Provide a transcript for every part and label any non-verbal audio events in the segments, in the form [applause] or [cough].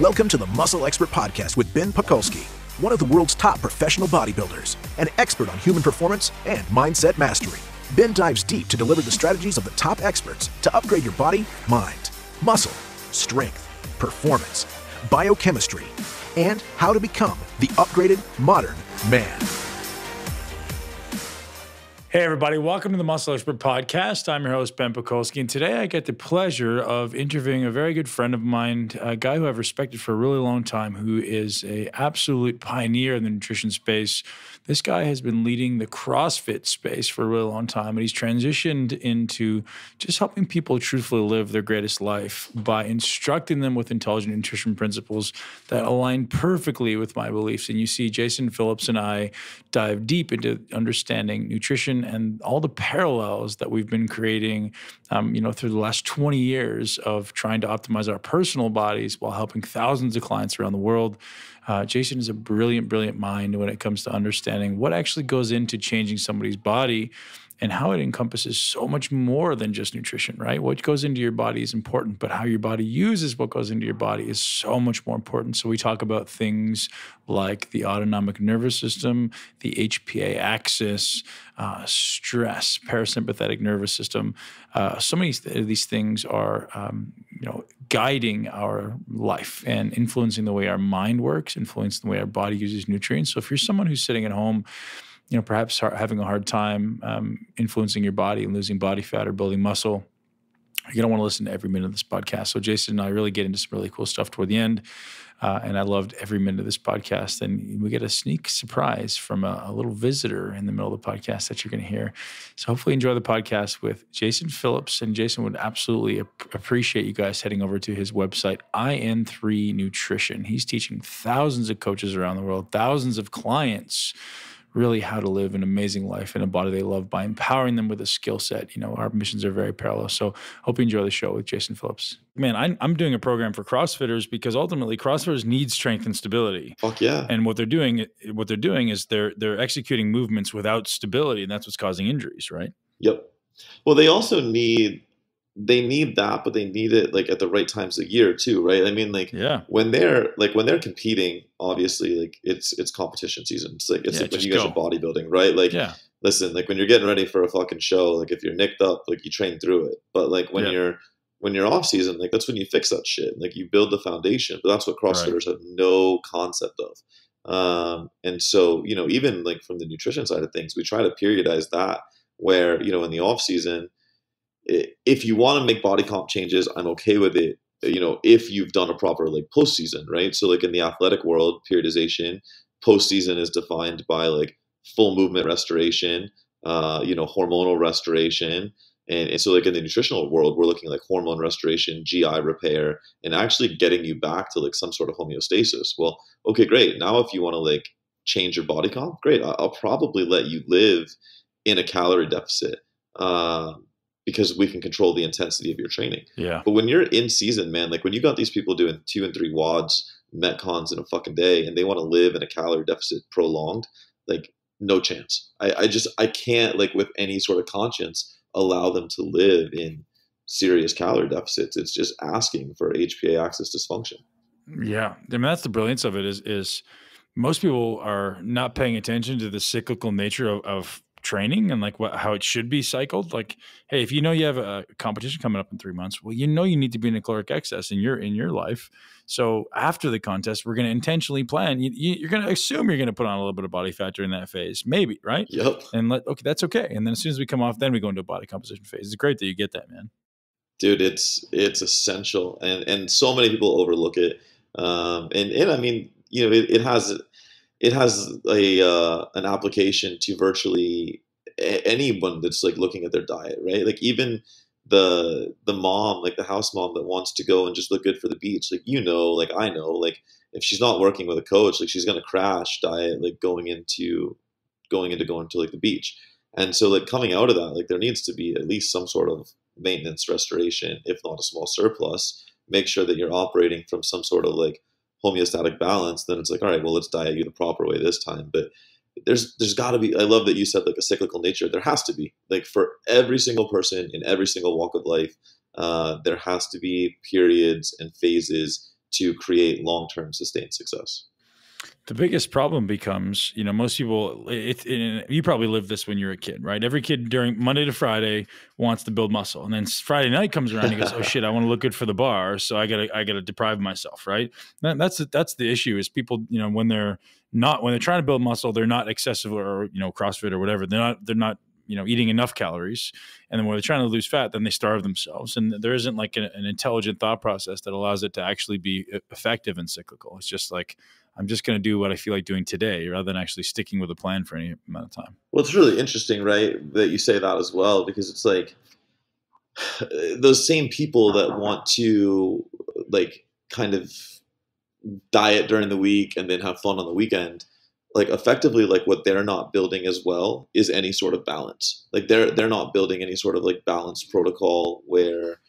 Welcome to the Muscle Expert Podcast with Ben Pakulski, one of the world's top professional bodybuilders, an expert on human performance and mindset mastery. Ben dives deep to deliver the strategies of the top experts to upgrade your body, mind, muscle, strength, performance, biochemistry, and how to become the upgraded modern man. Hey, everybody, welcome to the Muscle Expert Podcast. I'm your host, Ben Pakulski, and today I get the pleasure of interviewing a very good friend of mine, a guy who I've respected for a really long time, who is a absolute pioneer in the nutrition space. This guy has been leading the CrossFit space for a really long time, and he's transitioned into just helping people truthfully live their greatest life by instructing them with intelligent nutrition principles that align perfectly with my beliefs. And you see, Jason Phillips and I dive deep into understanding nutrition and all the parallels that we've been creating, um, you know, through the last 20 years of trying to optimize our personal bodies while helping thousands of clients around the world. Uh, Jason is a brilliant, brilliant mind when it comes to understanding what actually goes into changing somebody's body and how it encompasses so much more than just nutrition, right? What goes into your body is important, but how your body uses what goes into your body is so much more important. So we talk about things like the autonomic nervous system, the HPA axis, uh, stress, parasympathetic nervous system. Uh, so many of these things are, um, you know, guiding our life and influencing the way our mind works, influencing the way our body uses nutrients. So if you're someone who's sitting at home you know, perhaps having a hard time um, influencing your body and losing body fat or building muscle, you're going to want to listen to every minute of this podcast. So Jason and I really get into some really cool stuff toward the end. Uh, and I loved every minute of this podcast. And we get a sneak surprise from a, a, little visitor in the middle of the podcast that you're going to hear. So hopefully enjoy the podcast with Jason Phillips. And Jason would absolutely ap- appreciate you guys heading over to his website, IN3 Nutrition. He's teaching thousands of coaches around the world, thousands of clients really how to live an amazing life in a body they love by empowering them with a skill set. You know, our missions are very parallel. So hope you enjoy the show with Jason Phillips. Man, I'm, I'm doing a program for CrossFitters because ultimately CrossFitters need strength and stability. Fuck yeah. And what they're doing, what they're doing is they're they're executing movements without stability, and that's what's causing injuries, right? Yep. Well, they also need they need that, but they need it like at the right times of year too, right? I mean, like yeah, when they're like when they're competing, obviously, like it's it's competition season. It's like it's yeah, like when you guys go. are bodybuilding, right? Like yeah. listen, like when you're getting ready for a fucking show, like if you're nicked up, like you train through it. But like when yeah. you're when you're off season, like that's when you fix that shit. Like you build the foundation. But that's what CrossFitters right. have no concept of. Um, and so, you know, even like from the nutrition side of things, we try to periodize that where, you know, in the off season, if you want to make body comp changes, I'm okay with it. You know, if you've done a proper like postseason, right? So like in the athletic world, periodization, postseason is defined by like full movement restoration, uh, you know, hormonal restoration. And, and so like in the nutritional world, we're looking like hormone restoration, GI repair, and actually getting you back to like some sort of homeostasis. Well, okay, great. Now if you want to like change your body comp, great. I'll, probably let you live in a calorie deficit. Um, because we can control the intensity of your training. Yeah. But when you're in season, man, like when you got these people doing two and three WODs, metcons in a fucking day, and they want to live in a calorie deficit prolonged, like no chance. I, I just I can't like with any sort of conscience allow them to live in serious calorie deficits. It's just asking for HPA axis dysfunction. Yeah, I mean that's the brilliance of it. Is is most people are not paying attention to the cyclical nature of, of training and like what how it should be cycled like hey if you know you have a competition coming up in three months well you know you need to be in a caloric excess in your in your life. So after the contest we're going to intentionally plan you, you, are going to assume you're going to put on a little bit of body fat during that phase maybe right? Yep and let okay that's okay. And then as soon as we come off then we go into a body composition phase. It's great that you get that man. Dude it's it's essential and and so many people overlook it um and and i mean you know it, it has it has a uh, an application to virtually anyone that's like looking at their diet, right? Like even the the mom, like the house mom that wants to go and just look good for the beach, like you know, like I know, like if she's not working with a coach, like she's gonna crash diet, like going into going into going to like the beach. And so like coming out of that, like there needs to be at least some sort of maintenance restoration, if not a small surplus. Make sure that you're operating from some sort of like homeostatic balance, then it's like, all right, well, let's diet you the proper way this time. But there's there's got to be. I love that you said like a cyclical nature. There has to be like for every single person in every single walk of life. Uh, there has to be periods and phases to create long-term sustained success the biggest problem becomes, you know, most people. It, it, you probably lived this when you were a kid, right? Every kid during Monday to Friday wants to build muscle, and then Friday night comes around and he goes, "Oh [laughs] shit, I want to look good for the bar, so I gotta, I gotta deprive myself." Right? That, that's that's the issue. Is people, you know, when they're not when they're trying to build muscle, they're not excessive or you know CrossFit or whatever. They're not they're not you know eating enough calories and then when they're trying to lose fat then they starve themselves and there isn't like an, an intelligent thought process that allows it to actually be uh, effective and cyclical it's just like I'm just going to do what I feel like doing today rather than actually sticking with a plan for any amount of time. Well, it's really interesting, right, that you say that as well, because it's like [sighs] those same people that want to like kind of diet during the week and then have fun on the weekend like effectively like what they're not building as well is any sort of balance like they're they're not building any sort of like balance protocol where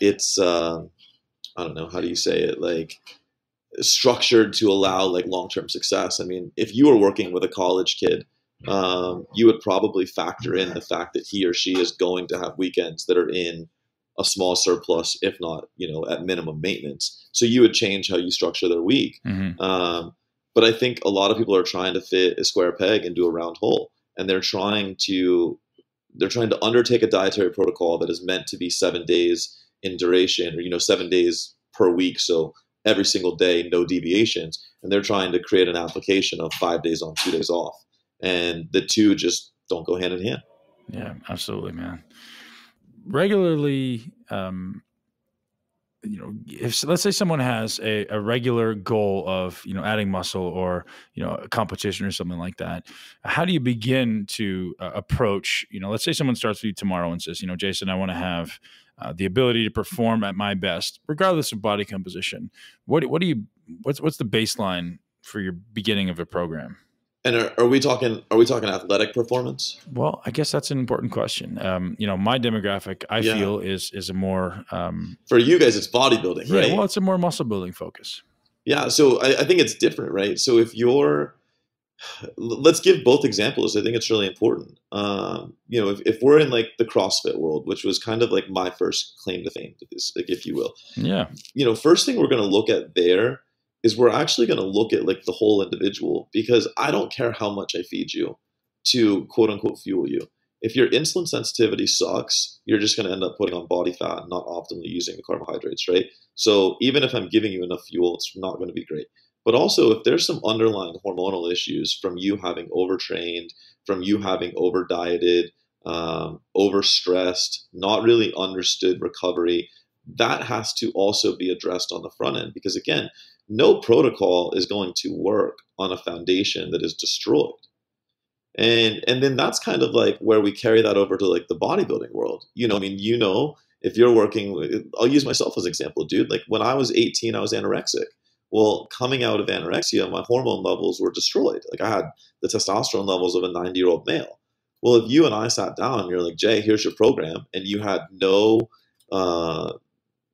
it's uh, i don't know how do you say it like structured to allow like long-term success. I mean, if you were working with a college kid, um, you would probably factor in the fact that he or she is going to have weekends that are in a small surplus, if not, you know, at minimum maintenance. So you would change how you structure their week. Mm-hmm. Um, but I think a lot of people are trying to fit a square peg into a round hole, and they're trying to they're trying to undertake a dietary protocol that is meant to be seven days in duration, or you know, seven days per week. So every single day, no deviations. And they're trying to create an application of five days on, two days off. And the two just don't go hand in hand. Yeah, absolutely, man. Regularly, um, you know, if let's say someone has a, a regular goal of you know adding muscle or you know a competition or something like that, how do you begin to uh, approach? You know, let's say someone starts with you tomorrow and says, you know, Jason, I want to have uh, the ability to perform at my best, regardless of body composition. What what do you what's what's the baseline for your beginning of a program? And are, are, we talking are we talking athletic performance? Well, I guess that's an important question. Um, you know, my demographic I yeah. feel is is a more um, for you guys it's bodybuilding, yeah, right? Well, it's a more muscle building focus. Yeah, so I, I think it's different, right? So if you're let's give both examples. I think it's really important. Um, you know, if, if, we're in like the CrossFit world, which was kind of like my first claim to fame, if you will. Yeah. You know, first thing we're going to look at there is we're actually going to look at like the whole individual because I don't care how much I feed you to quote unquote fuel you. If your insulin sensitivity sucks, you're just going to end up putting on body fat and not optimally using the carbohydrates, right? So even if I'm giving you enough fuel, it's not going to be great. But also, if there's some underlying hormonal issues from you having overtrained, from you having over dieted, um, overstressed, not really understood recovery, that has to also be addressed on the front end because, again, no protocol is going to work on a foundation that is destroyed. And and then that's kind of like where we carry that over to like the bodybuilding world. You know, I mean, you know, if you're working, I'll use myself as an example, dude. Like when I was 18, I was anorexic. Well, coming out of anorexia, my hormone levels were destroyed. Like I had the testosterone levels of a 90 year old male. Well, if you and I sat down, and you're like, Jay, here's your program, and you had no uh,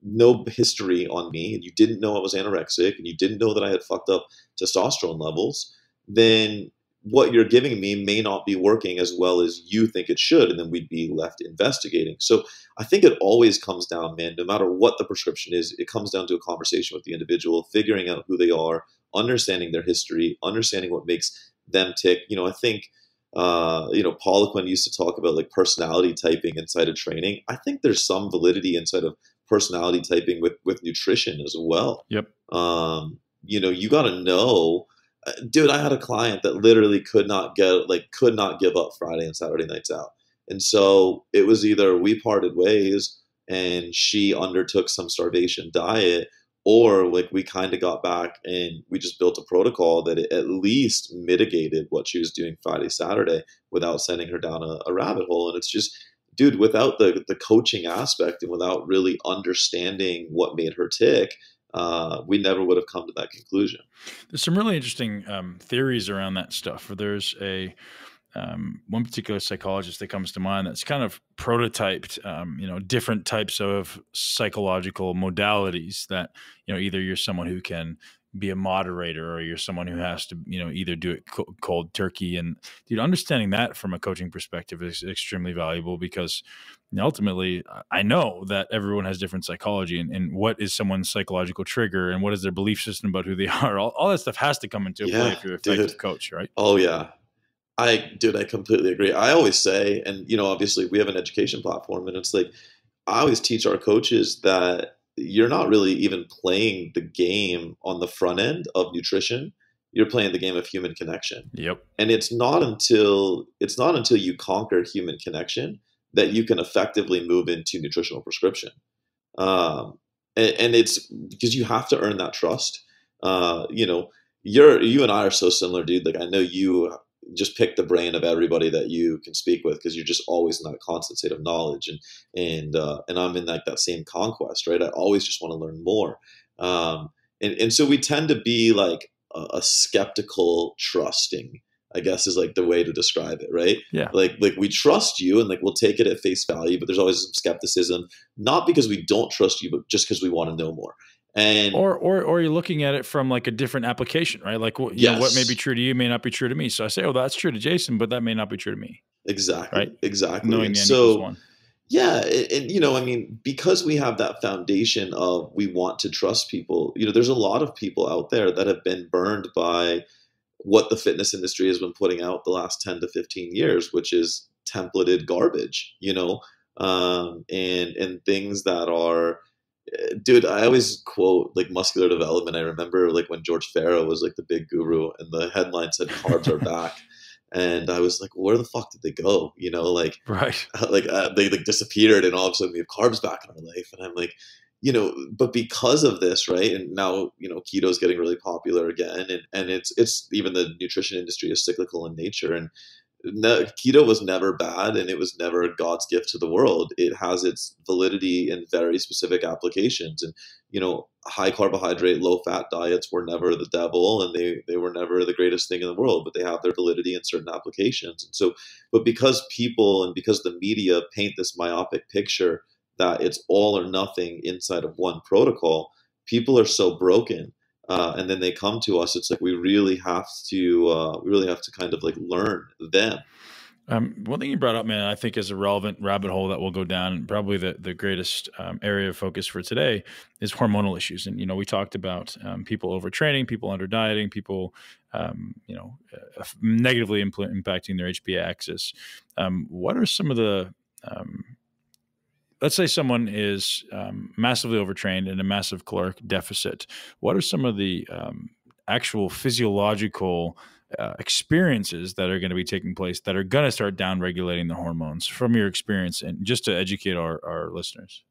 no history on me, and you didn't know I was anorexic, and you didn't know that I had fucked up testosterone levels, then what you're giving me may not be working as well as you think it should, and then we'd be left investigating. So I think it always comes down, man, no matter what the prescription is, it comes down to a conversation with the individual, figuring out who they are, understanding their history, understanding what makes them tick. You know, I think uh, you know, Poliquin used to talk about like personality typing inside of training. I think there's some validity inside of personality typing with with nutrition as well. Yep. Um, you know, you got to know Uh, dude, I had a client that literally could not get like could not give up Friday and Saturday nights out. And so it was either we parted ways and she undertook some starvation diet or like we kind of got back and we just built a protocol that at least mitigated what she was doing Friday, Saturday without sending her down a, a rabbit hole. And it's just, dude, without the the coaching aspect and without really understanding what made her tick, uh, we never would have come to that conclusion. There's some really interesting um, theories around that stuff. There's a um, one particular psychologist that comes to mind that's kind of prototyped, um, you know, different types of psychological modalities that, you know, either you're someone who can be a moderator or you're someone who has to, you know, either do it cold turkey. And dude, understanding that from a coaching perspective is extremely valuable because ultimately I know that everyone has different psychology and, and, what is someone's psychological trigger and what is their belief system about who they [laughs] are. All, all that stuff has to come into yeah, play if you're an effective dude. coach, right? Oh yeah. I dude, I completely agree. I always say, and you know, obviously we have an education platform, and it's like I always teach our coaches that you're not really even playing the game on the front end of nutrition. You're playing the game of human connection. Yep. And it's not until it's not until you conquer human connection that you can effectively move into nutritional prescription. Um, and, and, it's because you have to earn that trust. Uh, you know, you're you and I are so similar, dude. Like I know you just pick the brain of everybody that you can speak with because you're just always in that constant state of knowledge and and uh, and I'm in like that same conquest right? I always just want to learn more. Um, and and so we tend to be like a, a, skeptical trusting I guess is like the way to describe it right? Yeah. Like like we trust you and like we'll take it at face value but there's always some skepticism not because we don't trust you but just because we want to know more and or or or you're looking at it from like a different application, right? Like you yes. know, what may be true to you may not be true to me. So I say, oh, that's true to Jason, but that may not be true to me. Exactly. Right. Exactly. Knowing so. Yeah, and, and, you know, I mean, because we have that foundation of we want to trust people. You know, there's a lot of people out there that have been burned by what the fitness industry has been putting out the last 10 to 15 years, which is templated garbage. You know, um, and and things that are dude i always quote like muscular development. I remember like when george farah was like the big guru and the headline said carbs are back. [laughs] And i was like where the fuck did they go? You know like right. like uh, they like disappeared and all of a sudden we have carbs back in our life. And i'm like you know but because of this right and now you know keto is getting really popular again and and it's it's even the nutrition industry is cyclical in nature. And keto was never bad and it was never God's gift to the world. It has its validity in very specific applications. And, you know, high carbohydrate, low fat diets were never the devil and they, they were never the greatest thing in the world, but they have their validity in certain applications. And so, but because people and because the media paint this myopic picture that it's all or nothing inside of one protocol, people are so broken uh, and then they come to us it's like we really have to uh, we really have to kind of like learn them um, one thing you brought up, man, I think is a relevant rabbit hole that we'll go down. And probably the, the greatest um, area of focus for today is hormonal issues. And, you know, we talked about um, people overtraining, people under dieting, people, um, you know, uh, negatively impl- impacting their HPA axis. Um, what are some of the um, let's say someone is um, massively overtrained and a massive caloric deficit. What are some of the um, actual physiological uh, experiences that are going to be taking place that are going to start down regulating the hormones from your experience and just to educate our, our listeners?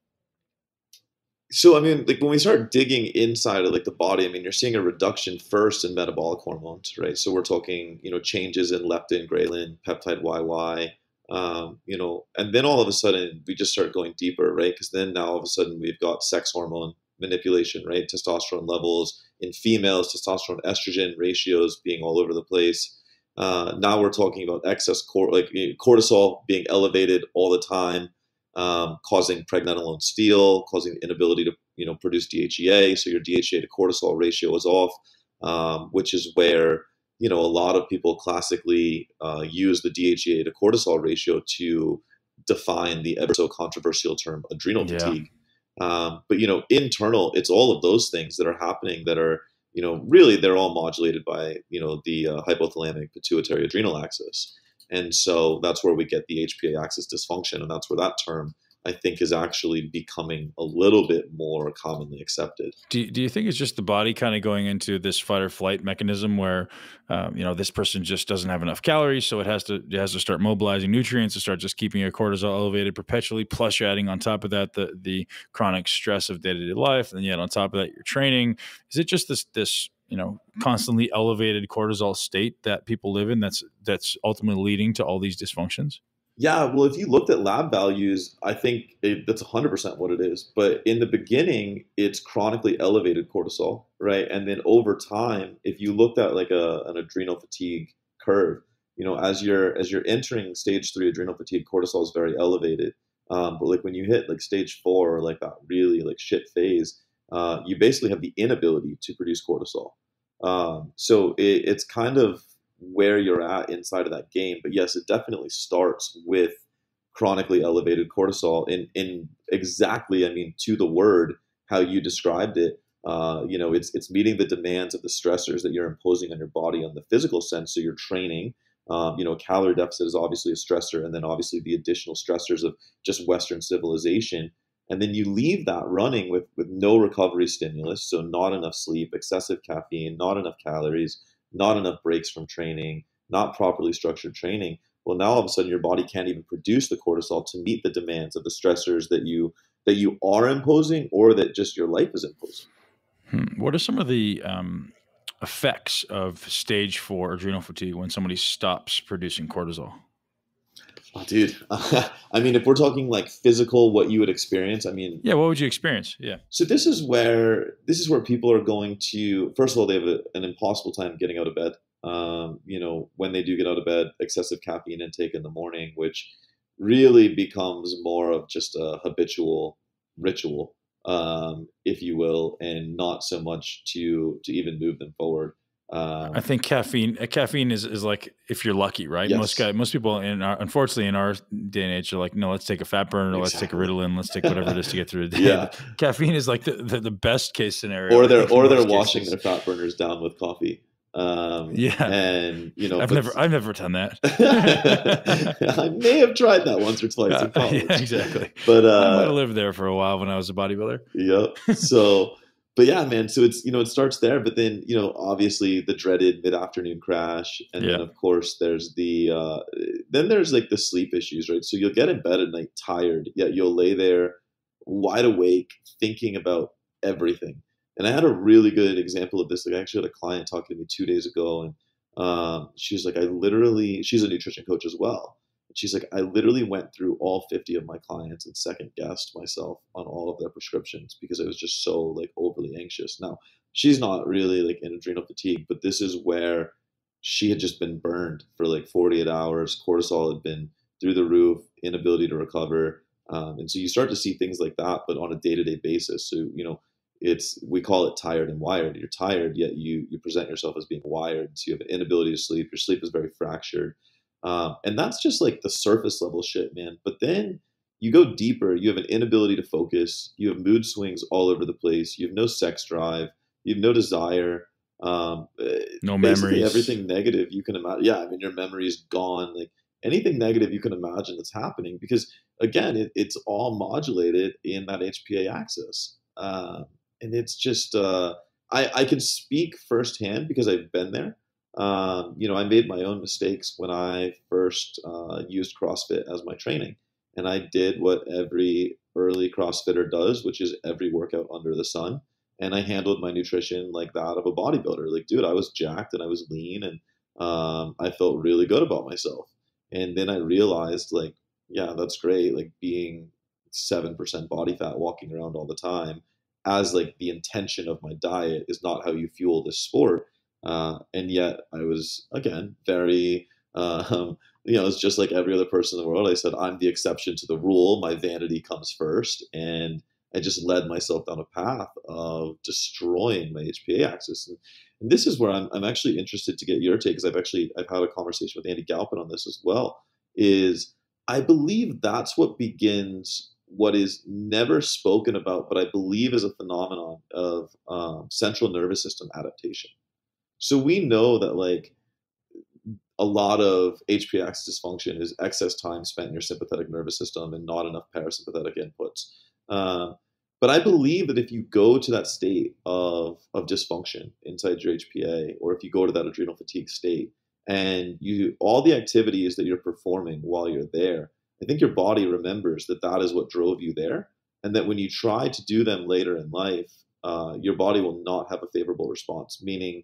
So I mean, like when we start digging inside of like the body, I mean, you're seeing a reduction first in metabolic hormones, right? So we're talking, you know, changes in leptin, ghrelin, peptide YY, um, you know, and then all of a sudden we just start going deeper, right? Because then now all of a sudden we've got sex hormone manipulation, right? Testosterone levels in females, testosterone estrogen ratios being all over the place. Uh, now we're talking about excess cor- like cortisol being elevated all the time, um, causing pregnenolone steal, causing inability to you know produce DHEA. So your DHEA to cortisol ratio is off, um, which is where you know, a lot of people classically uh, use the DHEA to cortisol ratio to define the ever so controversial term adrenal yeah. fatigue. Um, but you know, internal, it's all of those things that are happening that are, you know, really they're all modulated by you know the uh, hypothalamic pituitary adrenal axis, and so that's where we get the HPA axis dysfunction, and that's where that term I think is actually becoming a little bit more commonly accepted. Do, do you think it's just the body kind of going into this fight or flight mechanism where, um, you know, this person just doesn't have enough calories, so it has to it has to start mobilizing nutrients to start just keeping your cortisol elevated perpetually. Plus, you're adding on top of that the the chronic stress of day to day life, and yet on top of that, you're training. Is it just this this you know constantly elevated cortisol state that people live in that's that's ultimately leading to all these dysfunctions? Yeah, well, if you looked at lab values, I think it, that's 100% what it is. But in the beginning, it's chronically elevated cortisol, right? And then over time, if you looked at like a, an adrenal fatigue curve, you know, as you're as you're entering stage three adrenal fatigue, cortisol is very elevated. Um, but like when you hit like stage four, or like that really like shit phase, uh, you basically have the inability to produce cortisol. Um, so it, it's kind of where you're at inside of that game. But yes, it definitely starts with chronically elevated cortisol in in exactly, I mean, to the word how you described it. Uh, you know, it's it's meeting the demands of the stressors that you're imposing on your body on the physical sense. So you're training. Um, you know, calorie deficit is obviously a stressor, and then obviously the additional stressors of just Western civilization. And then you leave that running with with no recovery stimulus, so not enough sleep, excessive caffeine, not enough calories, not enough breaks from training, not properly structured training. Well, now all of a sudden your body can't even produce the cortisol to meet the demands of the stressors that you that you are imposing or that just your life is imposing. Hmm. What are some of the um, effects of stage four adrenal fatigue when somebody stops producing cortisol? Oh, dude, [laughs] I mean, if we're talking like physical, what you would experience, I mean, yeah, what would you experience? Yeah. So this is where this is where people are going to. First of all, they have a, an impossible time getting out of bed. Um, you know, when they do get out of bed, excessive caffeine intake in the morning, which really becomes more of just a habitual ritual, um, if you will, and not so much to to even move them forward. Um, I think caffeine uh, caffeine is, is like if you're lucky, right? Yes. Most guy, most people in our, unfortunately in our day and age are like, no, let's take a fat burner, exactly. let's take a Ritalin, let's take whatever it is to get through the [laughs] day. yeah. caffeine is like the, the, the, best case scenario. Or they're or they're washing cases. their fat burners down with coffee. Um, yeah, and you know, I've never, I've never done that. [laughs] I may have tried that once or twice [laughs] college. Yeah, exactly. But uh, I might have lived there for a while when I was a bodybuilder. Yep. So, but yeah, man. So it's you know it starts there, but then you know obviously the dreaded mid afternoon crash, and yeah. then of course there's the uh, then there's like the sleep issues, right? So you'll get in bed at night tired, yet you'll lay there wide awake thinking about everything and I had a really good example of this. Like I actually had a client talking to me two days ago, and um, she was like, I literally, she's a nutrition coach as well. She's like, I literally went through all 50 of my clients and second guessed myself on all of their prescriptions because I was just so like overly anxious. Now, she's not really like in adrenal fatigue, but this is where she had just been burned for like 48 hours. Cortisol had been through the roof, inability to recover. Um, and so you start to see things like that, but on a day to day basis. So, you know, it's we call it tired and wired. You're tired, yet you you present yourself as being wired. So you have an inability to sleep. Your sleep is very fractured, um, and that's just like the surface level shit, man. But then you go deeper. You have an inability to focus. You have mood swings all over the place. You have no sex drive. You have no desire. Um, eh, no memories. Everything negative you can imagine. Yeah, I mean your memory is gone. Like anything negative you can imagine that's happening because again, it, it's all modulated in that HPA axis. Um, and it's just uh, I I can speak firsthand because I've been there. Um, you know, I made my own mistakes when I first uh, used CrossFit as my training, and I did what every early CrossFitter does, which is every workout under the sun. And I handled my nutrition like that of a bodybuilder. Like, dude, I was jacked and I was lean, and um, I felt really good about myself. And then I realized, like, yeah, that's great. Like being seven percent body fat, walking around all the time as like the intention of my diet is not how you fuel this sport. Uh, and yet I was again very, [laughs] um, you know, it's just like every other person in the world. I said I'm the exception to the rule. My vanity comes first, and I just led myself down a path of destroying my HPA axis. And, and this is where I'm, I'm actually interested to get your take because I've actually I've had a conversation with Andy Galpin on this as well. Is I believe that's what begins what is never spoken about, but I believe is a phenomenon of um, central nervous system adaptation. So we know that like a lot of axis dysfunction is excess time spent in your sympathetic nervous system and not enough parasympathetic inputs. Uh, but I believe that if you go to that state of, of dysfunction inside your HPA, or if you go to that adrenal fatigue state, and you all the activities that you're performing while you're there I think your body remembers that that is what drove you there, and that when you try to do them later in life, uh, your body will not have a favorable response. Meaning,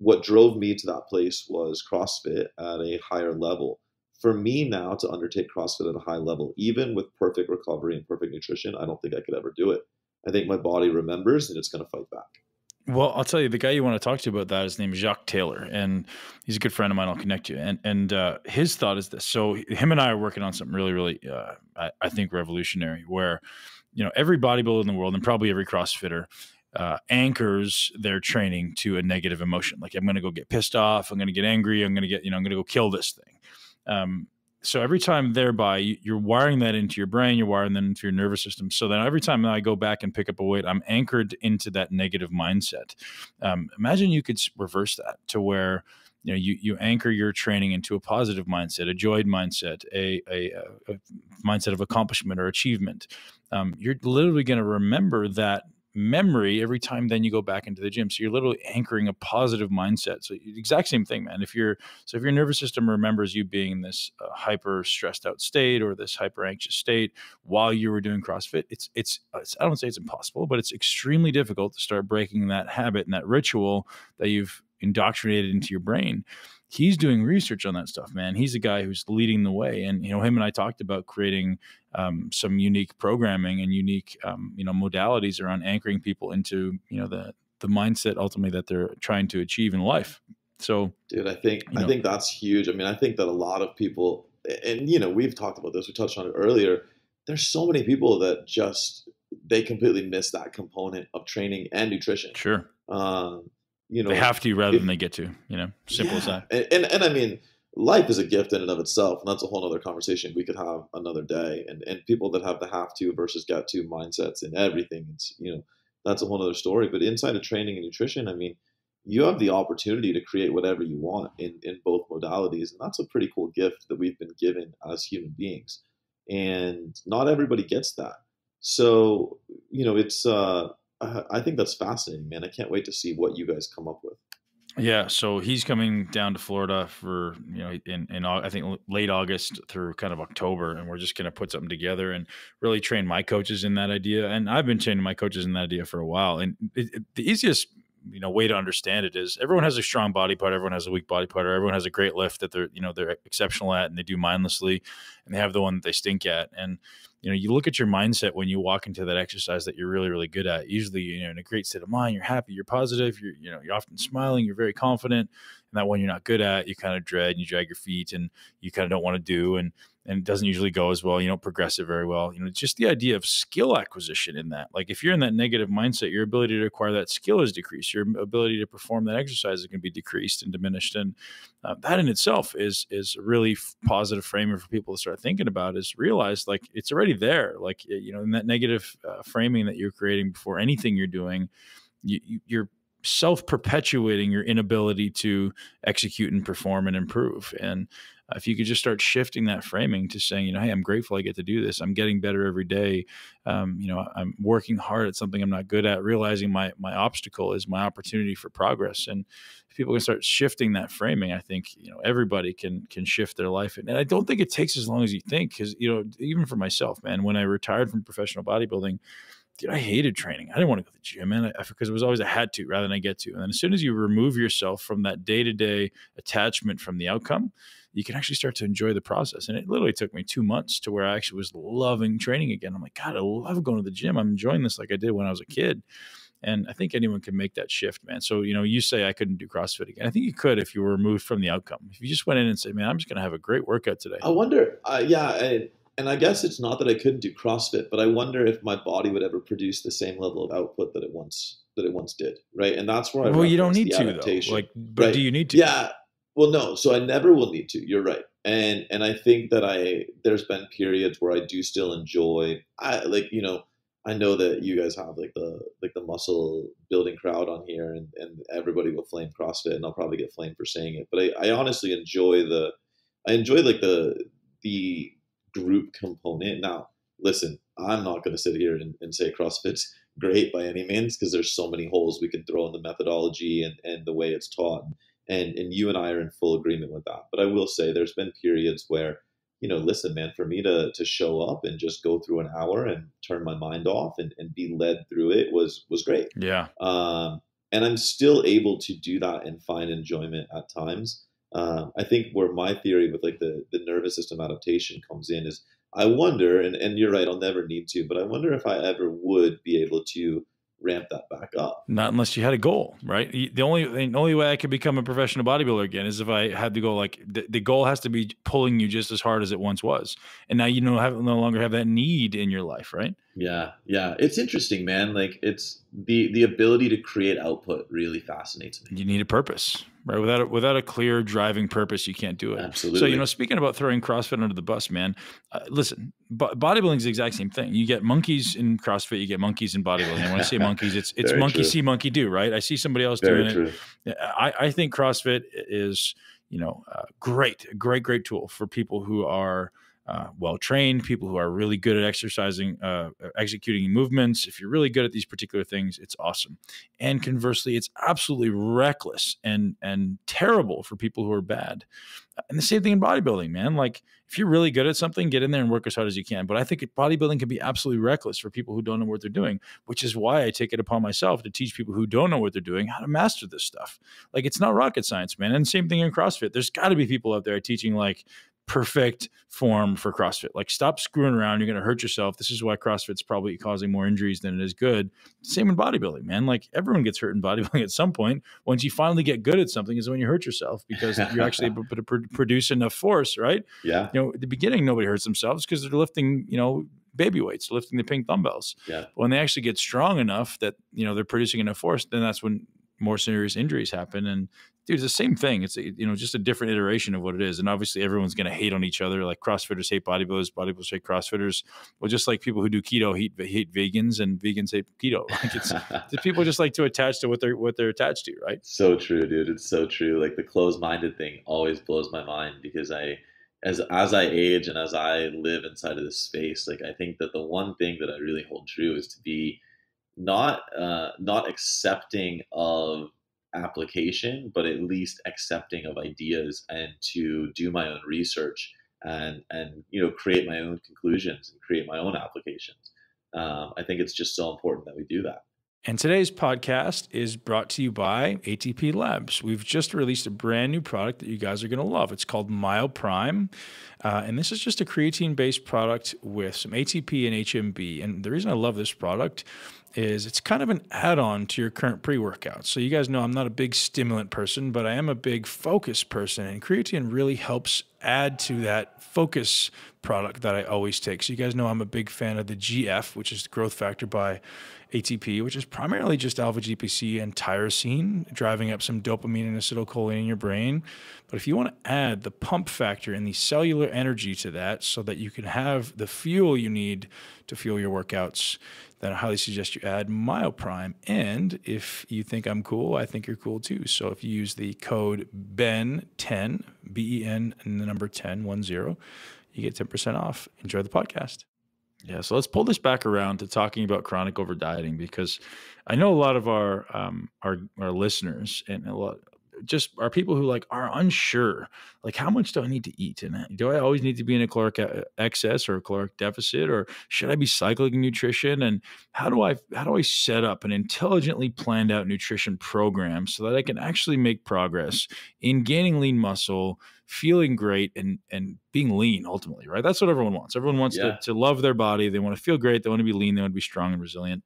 what drove me to that place was CrossFit at a higher level. For me now to undertake CrossFit at a high level, even with perfect recovery and perfect nutrition, I don't think I could ever do it. I think my body remembers and it's going to fight back. Well, I'll tell you, the guy you want to talk to about that is named Jacques Taylor, and he's a good friend of mine. I'll connect you. And and uh, his thought is this: so him and I are working on something really, really, uh, I, I, think revolutionary. Where you know every bodybuilder in the world, and probably every CrossFitter, uh, anchors their training to a negative emotion. Like I'm going to go get pissed off. I'm going to get angry. I'm going to get you know I'm going to go kill this thing. Um, so every time thereby you're wiring that into your brain you're wiring that into your nervous system so then every time i go back and pick up a weight i'm anchored into that negative mindset um, imagine you could reverse that to where you know you, you anchor your training into a positive mindset a joyed mindset a, a, a mindset of accomplishment or achievement um, you're literally going to remember that memory every time then you go back into the gym. So you're literally anchoring a positive mindset. So exact same thing man. If you're so if your nervous system remembers you being in this uh, hyper stressed out state or this hyper anxious state while you were doing crossfit it's, it's it's i don't say it's impossible but it's extremely difficult to start breaking that habit and that ritual that you've indoctrinated into your brain he's doing research on that stuff, man. He's a guy who's leading the way, and you know, him and I talked about creating um, some unique programming and unique, um, you know, modalities around anchoring people into you know the the mindset ultimately that they're trying to achieve in life. So, dude, I think I know, think that's huge. I mean, I think that a lot of people, and you know, we've talked about this. We touched on it earlier. There's so many people that just they completely miss that component of training and nutrition. Sure. Um, you know they have to rather than they get to you know simple yeah. as that. And, and, and i mean life is a gift in and of itself and that's a whole other conversation. We could have another day and and people that have the have to versus get to mindsets and everything it's you know that's a whole other story. But inside of training and nutrition i mean you have the opportunity to create whatever you want in in both modalities and that's a pretty cool gift that we've been given as human beings. And not everybody gets that. So you know it's uh Uh, I think that's fascinating, man. I can't wait to see what you guys come up with. Yeah, so he's coming down to Florida for you know in in I think late August through kind of October, and we're just going to put something together and really train my coaches in that idea. And I've been training my coaches in that idea for a while. And it, it, the easiest you know way to understand it is everyone has a strong body part, everyone has a weak body part, or everyone has a great lift that they're you know they're exceptional at and they do mindlessly, and they have the one that they stink at. And you know, you look at your mindset when you walk into that exercise that you're really, really good at. Usually, you know, in a great state of mind, you're happy, you're positive, you're, you know, you're often smiling, you're very confident. And that one you're not good at, you kind of dread, and you drag your feet, and you kind of don't want to do. And and it doesn't usually go as well. You don't progress it very well. You know, just the idea of skill acquisition in that. Like if you're in that negative mindset, your ability to acquire that skill is decreased. Your ability to perform that exercise is going to be decreased and diminished. And uh, that in itself is is a really positive framing for people to start thinking about. Is realize like it's already there. Like you know, in that negative uh, framing that you're creating before anything you're doing, you, you, you're self perpetuating your inability to execute and perform and improve. And if you could just start shifting that framing to saying, you know, hey, I'm grateful I get to do this. I'm getting better every day. Um, you know, I'm working hard at something I'm not good at. Realizing my my obstacle is my opportunity for progress. And if people can start shifting that framing, I think you know everybody can can shift their life. And I don't think it takes as long as you think, because you know, even for myself, man, when I retired from professional bodybuilding dude, I hated training. I didn't want to go to the gym, man, because it was always a had to rather than I get to. And then as soon as you remove yourself from that day to day attachment from the outcome, you can actually start to enjoy the process. And it literally took me two months to where I actually was loving training again. I'm like, God, I love going to the gym. I'm enjoying this like I did when I was a kid. And I think anyone can make that shift, man. So, you know, you say I couldn't do CrossFit again. I think you could if you were removed from the outcome. If you just went in and said, man, I'm just going to have a great workout today. I wonder, uh, yeah. I, and I guess it's not that I couldn't do CrossFit, but I wonder if my body would ever produce the same level of output that it once that it once did, right? And that's where I well, you don't need to though. Like, but right? do you need to? Yeah, well, no. So I never will need to. You're right, and and I think that I there's been periods where I do still enjoy. I like you know I know that you guys have like the like the muscle building crowd on here, and and everybody will flame CrossFit, and I'll probably get flamed for saying it, but I, I honestly enjoy the I enjoy like the the group component. Now, listen, I'm not going to sit here and, and say CrossFit's great by any means because there's so many holes we can throw in the methodology and, and the way it's taught and and you and I are in full agreement with that. But I will say there's been periods where you know, listen, man, for me to to show up and just go through an hour and turn my mind off and, and be led through it was was great. Yeah. Um, and I'm still able to do that and find enjoyment at times. Um, I think where my theory with like the the nervous system adaptation comes in is I wonder, and, and you're right, I'll never need to, but I wonder if I ever would be able to ramp that back up. Not unless you had a goal, right? The only the only way I could become a professional bodybuilder again is if I had to go like the, the goal has to be pulling you just as hard as it once was, and now you know have, no longer have that need in your life, right? Yeah, yeah, it's interesting, man. Like it's the the ability to create output really fascinates me. You need a purpose, right? Without a, without a clear driving purpose, you can't do it. Absolutely. So you know, speaking about throwing CrossFit under the bus, man. Uh, listen, bodybuilding is the exact same thing. You get monkeys in CrossFit, you get monkeys in bodybuilding. And when I say [laughs] monkeys, it's it's monkey true. see, monkey do, right? I see somebody else Very doing true. it. I, I think CrossFit is you know uh, great, great, great tool for people who are uh, well trained, people who are really good at exercising, uh, executing movements. If you're really good at these particular things, it's awesome. And conversely, it's absolutely reckless and and terrible for people who are bad. And the same thing in bodybuilding, man. Like if you're really good at something, get in there and work as hard as you can. But I think bodybuilding can be absolutely reckless for people who don't know what they're doing, which is why I take it upon myself to teach people who don't know what they're doing how to master this stuff. Like it's not rocket science, man. And same thing in CrossFit. There's got to be people out there teaching like perfect form for CrossFit. Like, stop screwing around. You're going to hurt yourself. This is why CrossFit's probably causing more injuries than it is good. Same in bodybuilding, man. Like, everyone gets hurt in [laughs] bodybuilding at some point. Once you finally get good at something, is when you hurt yourself because [laughs] you're actually able to produce enough force, right? Yeah. You know, at the beginning, nobody hurts themselves because they're lifting, you know, baby weights, lifting the pink dumbbells. Yeah. But when they actually get strong enough that, you know, they're producing enough force, then that's when more serious injuries happen. And dude, it's the same thing. It's you know just a different iteration of what it is. And obviously, everyone's going to hate on each other. Like CrossFitters hate bodybuilders, bodybuilders hate CrossFitters. Well, just like people who do keto hate hate vegans, and vegans hate keto. [laughs] Like it's people just like to attach to what they're what they're attached to, right? So true, dude. It's so true. Like the closed minded thing always blows my mind because I. As, as I age and as I live inside of this space, like I think that the one thing that I really hold true is to be not uh, not accepting of application, but at least accepting of ideas and to do my own research and and you know create my own conclusions and create my own applications. Um, I think it's just so important that we do that. And today's podcast is brought to you by ATP Labs. We've just released a brand new product that you guys are going to love. It's called MyoPrime. Uh, and this is just a creatine based product with some ATP and HMB. And the reason I love this product is it's kind of an add-on to your current pre-workout. So you guys know I'm not a big stimulant person, but I am a big focus person and creatine really helps add to that focus product that I always take. So you guys know I'm a big fan of the GF, which is growth factor by ATP, which is primarily just alpha GPC and tyrosine, driving up some dopamine and acetylcholine in your brain. But if you want to add the pump factor and the cellular energy to that so that you can have the fuel you need to fuel your workouts, then I highly suggest you add MyoPrime. And if you think I'm cool, I think you're cool too. So if you use the code BEN10, B E N, and the number 10, 1 0, you get 10% off. Enjoy the podcast. Yeah, so let's pull this back around to talking about chronic over dieting because I know a lot of our um, our our listeners and a lot just are people who like are unsure like how much do i need to eat and do i always need to be in a caloric uh, excess or a caloric deficit or should i be cycling nutrition? And how do i how do i set up an intelligently planned out nutrition program so that i can actually make progress in gaining lean muscle feeling great and and being lean ultimately right? That's what everyone wants. Everyone wants yeah. to, to love their body. They want to feel great. They want to be lean. They want to be strong and resilient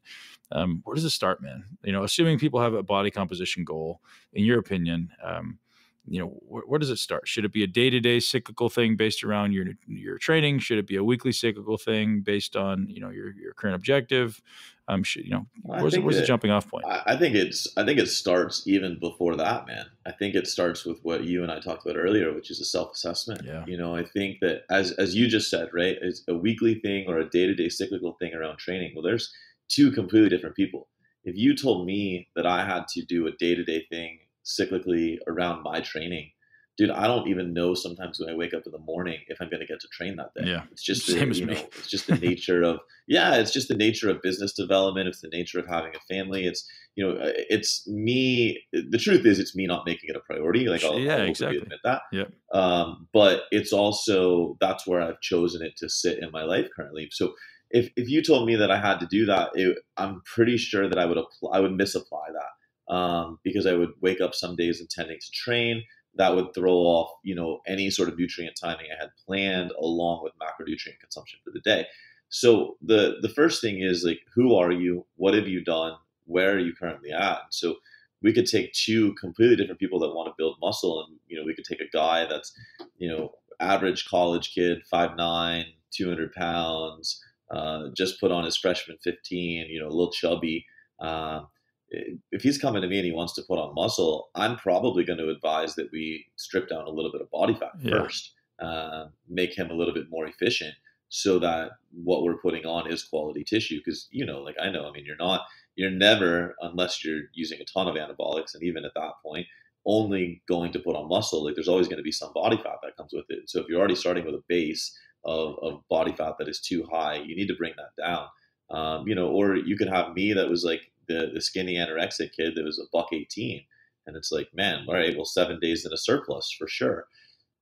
um, where does it start, man? You know, assuming people have a body composition goal, in your opinion, um, you know, where, where, does it start? Should it be a day to day cyclical thing based around your your training? Should it be a weekly cyclical thing based on you know your your current objective? Um, should you know where's, where's the jumping off point? I think it's I think it starts even before that, man. I think it starts with what you and I talked about earlier, which is a self assessment. Yeah. You know, I think that as as you just said, right, it's a weekly thing or a day to day cyclical thing around training. Well, there's two completely different people. If you told me that I had to do a day to day thing cyclically around my training, dude, I don't even know sometimes when I wake up in the morning if I'm going to get to train that day. Yeah, it's just the, you know, [laughs] it's just the nature of yeah, it's just the nature of business development. It's the nature of having a family. It's you know, it's me. The truth is, it's me not making it a priority. Like I'll, yeah, I'll exactly. admit that. Yeah. Um, but it's also that's where I've chosen it to sit in my life currently. So if if you told me that I had to do that, it, I'm pretty sure that I would apply, I would misapply that um, because I would wake up some days intending to train. That would throw off, you know, any sort of nutrient timing I had planned, along with macronutrient consumption for the day. So the the first thing is like, who are you? What have you done? where are you currently at? So we could take two completely different people that want to build muscle, and you know, we could take a guy that's, you know, average college kid, 5'9", 200 pounds, uh, just put on his freshman 15, you know, a little chubby. Uh, if he's coming to me and he wants to put on muscle, I'm probably going to advise that we strip down a little bit of body fat yeah. first, uh, make him a little bit more efficient so that what we're putting on is quality tissue. Because, you know, like I know, I mean, you're not, you're never, unless you're using a ton of anabolics, and even at that point, only going to put on muscle. Like there's always going to be some body fat that comes with it. So if you're already starting with a base of, of body fat that is too high, you need to bring that down. Um, you know, or you could have me that was like the, the skinny anorexic kid that was a buck 18. And it's like, man, all right, well, seven days in a surplus for sure.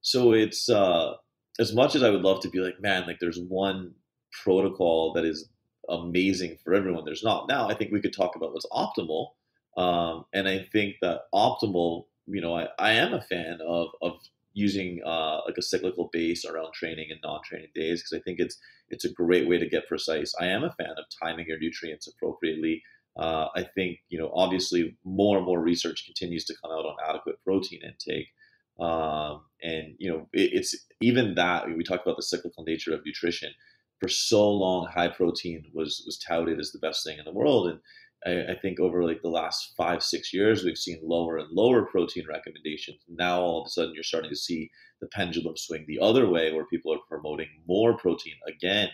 So it's, uh, as much as I would love to be like, man, like there's one protocol that is amazing for everyone. There's not. Now, I think we could talk about what's optimal. Um, and I think that optimal, you know, I, I am a fan of, of using uh, like a cyclical base around training and non-training days because I think it's it's a great way to get precise. I am a fan of timing your nutrients appropriately. Uh, I think you know obviously more and more research continues to come out on adequate protein intake, um, and you know it, it's even that we talked about the cyclical nature of nutrition. For so long, high protein was was touted as the best thing in the world, and I, I, think over like the last five six years, we've seen lower and lower protein recommendations. Now all of a sudden, you're starting to see the pendulum swing the other way, where people are promoting more protein again.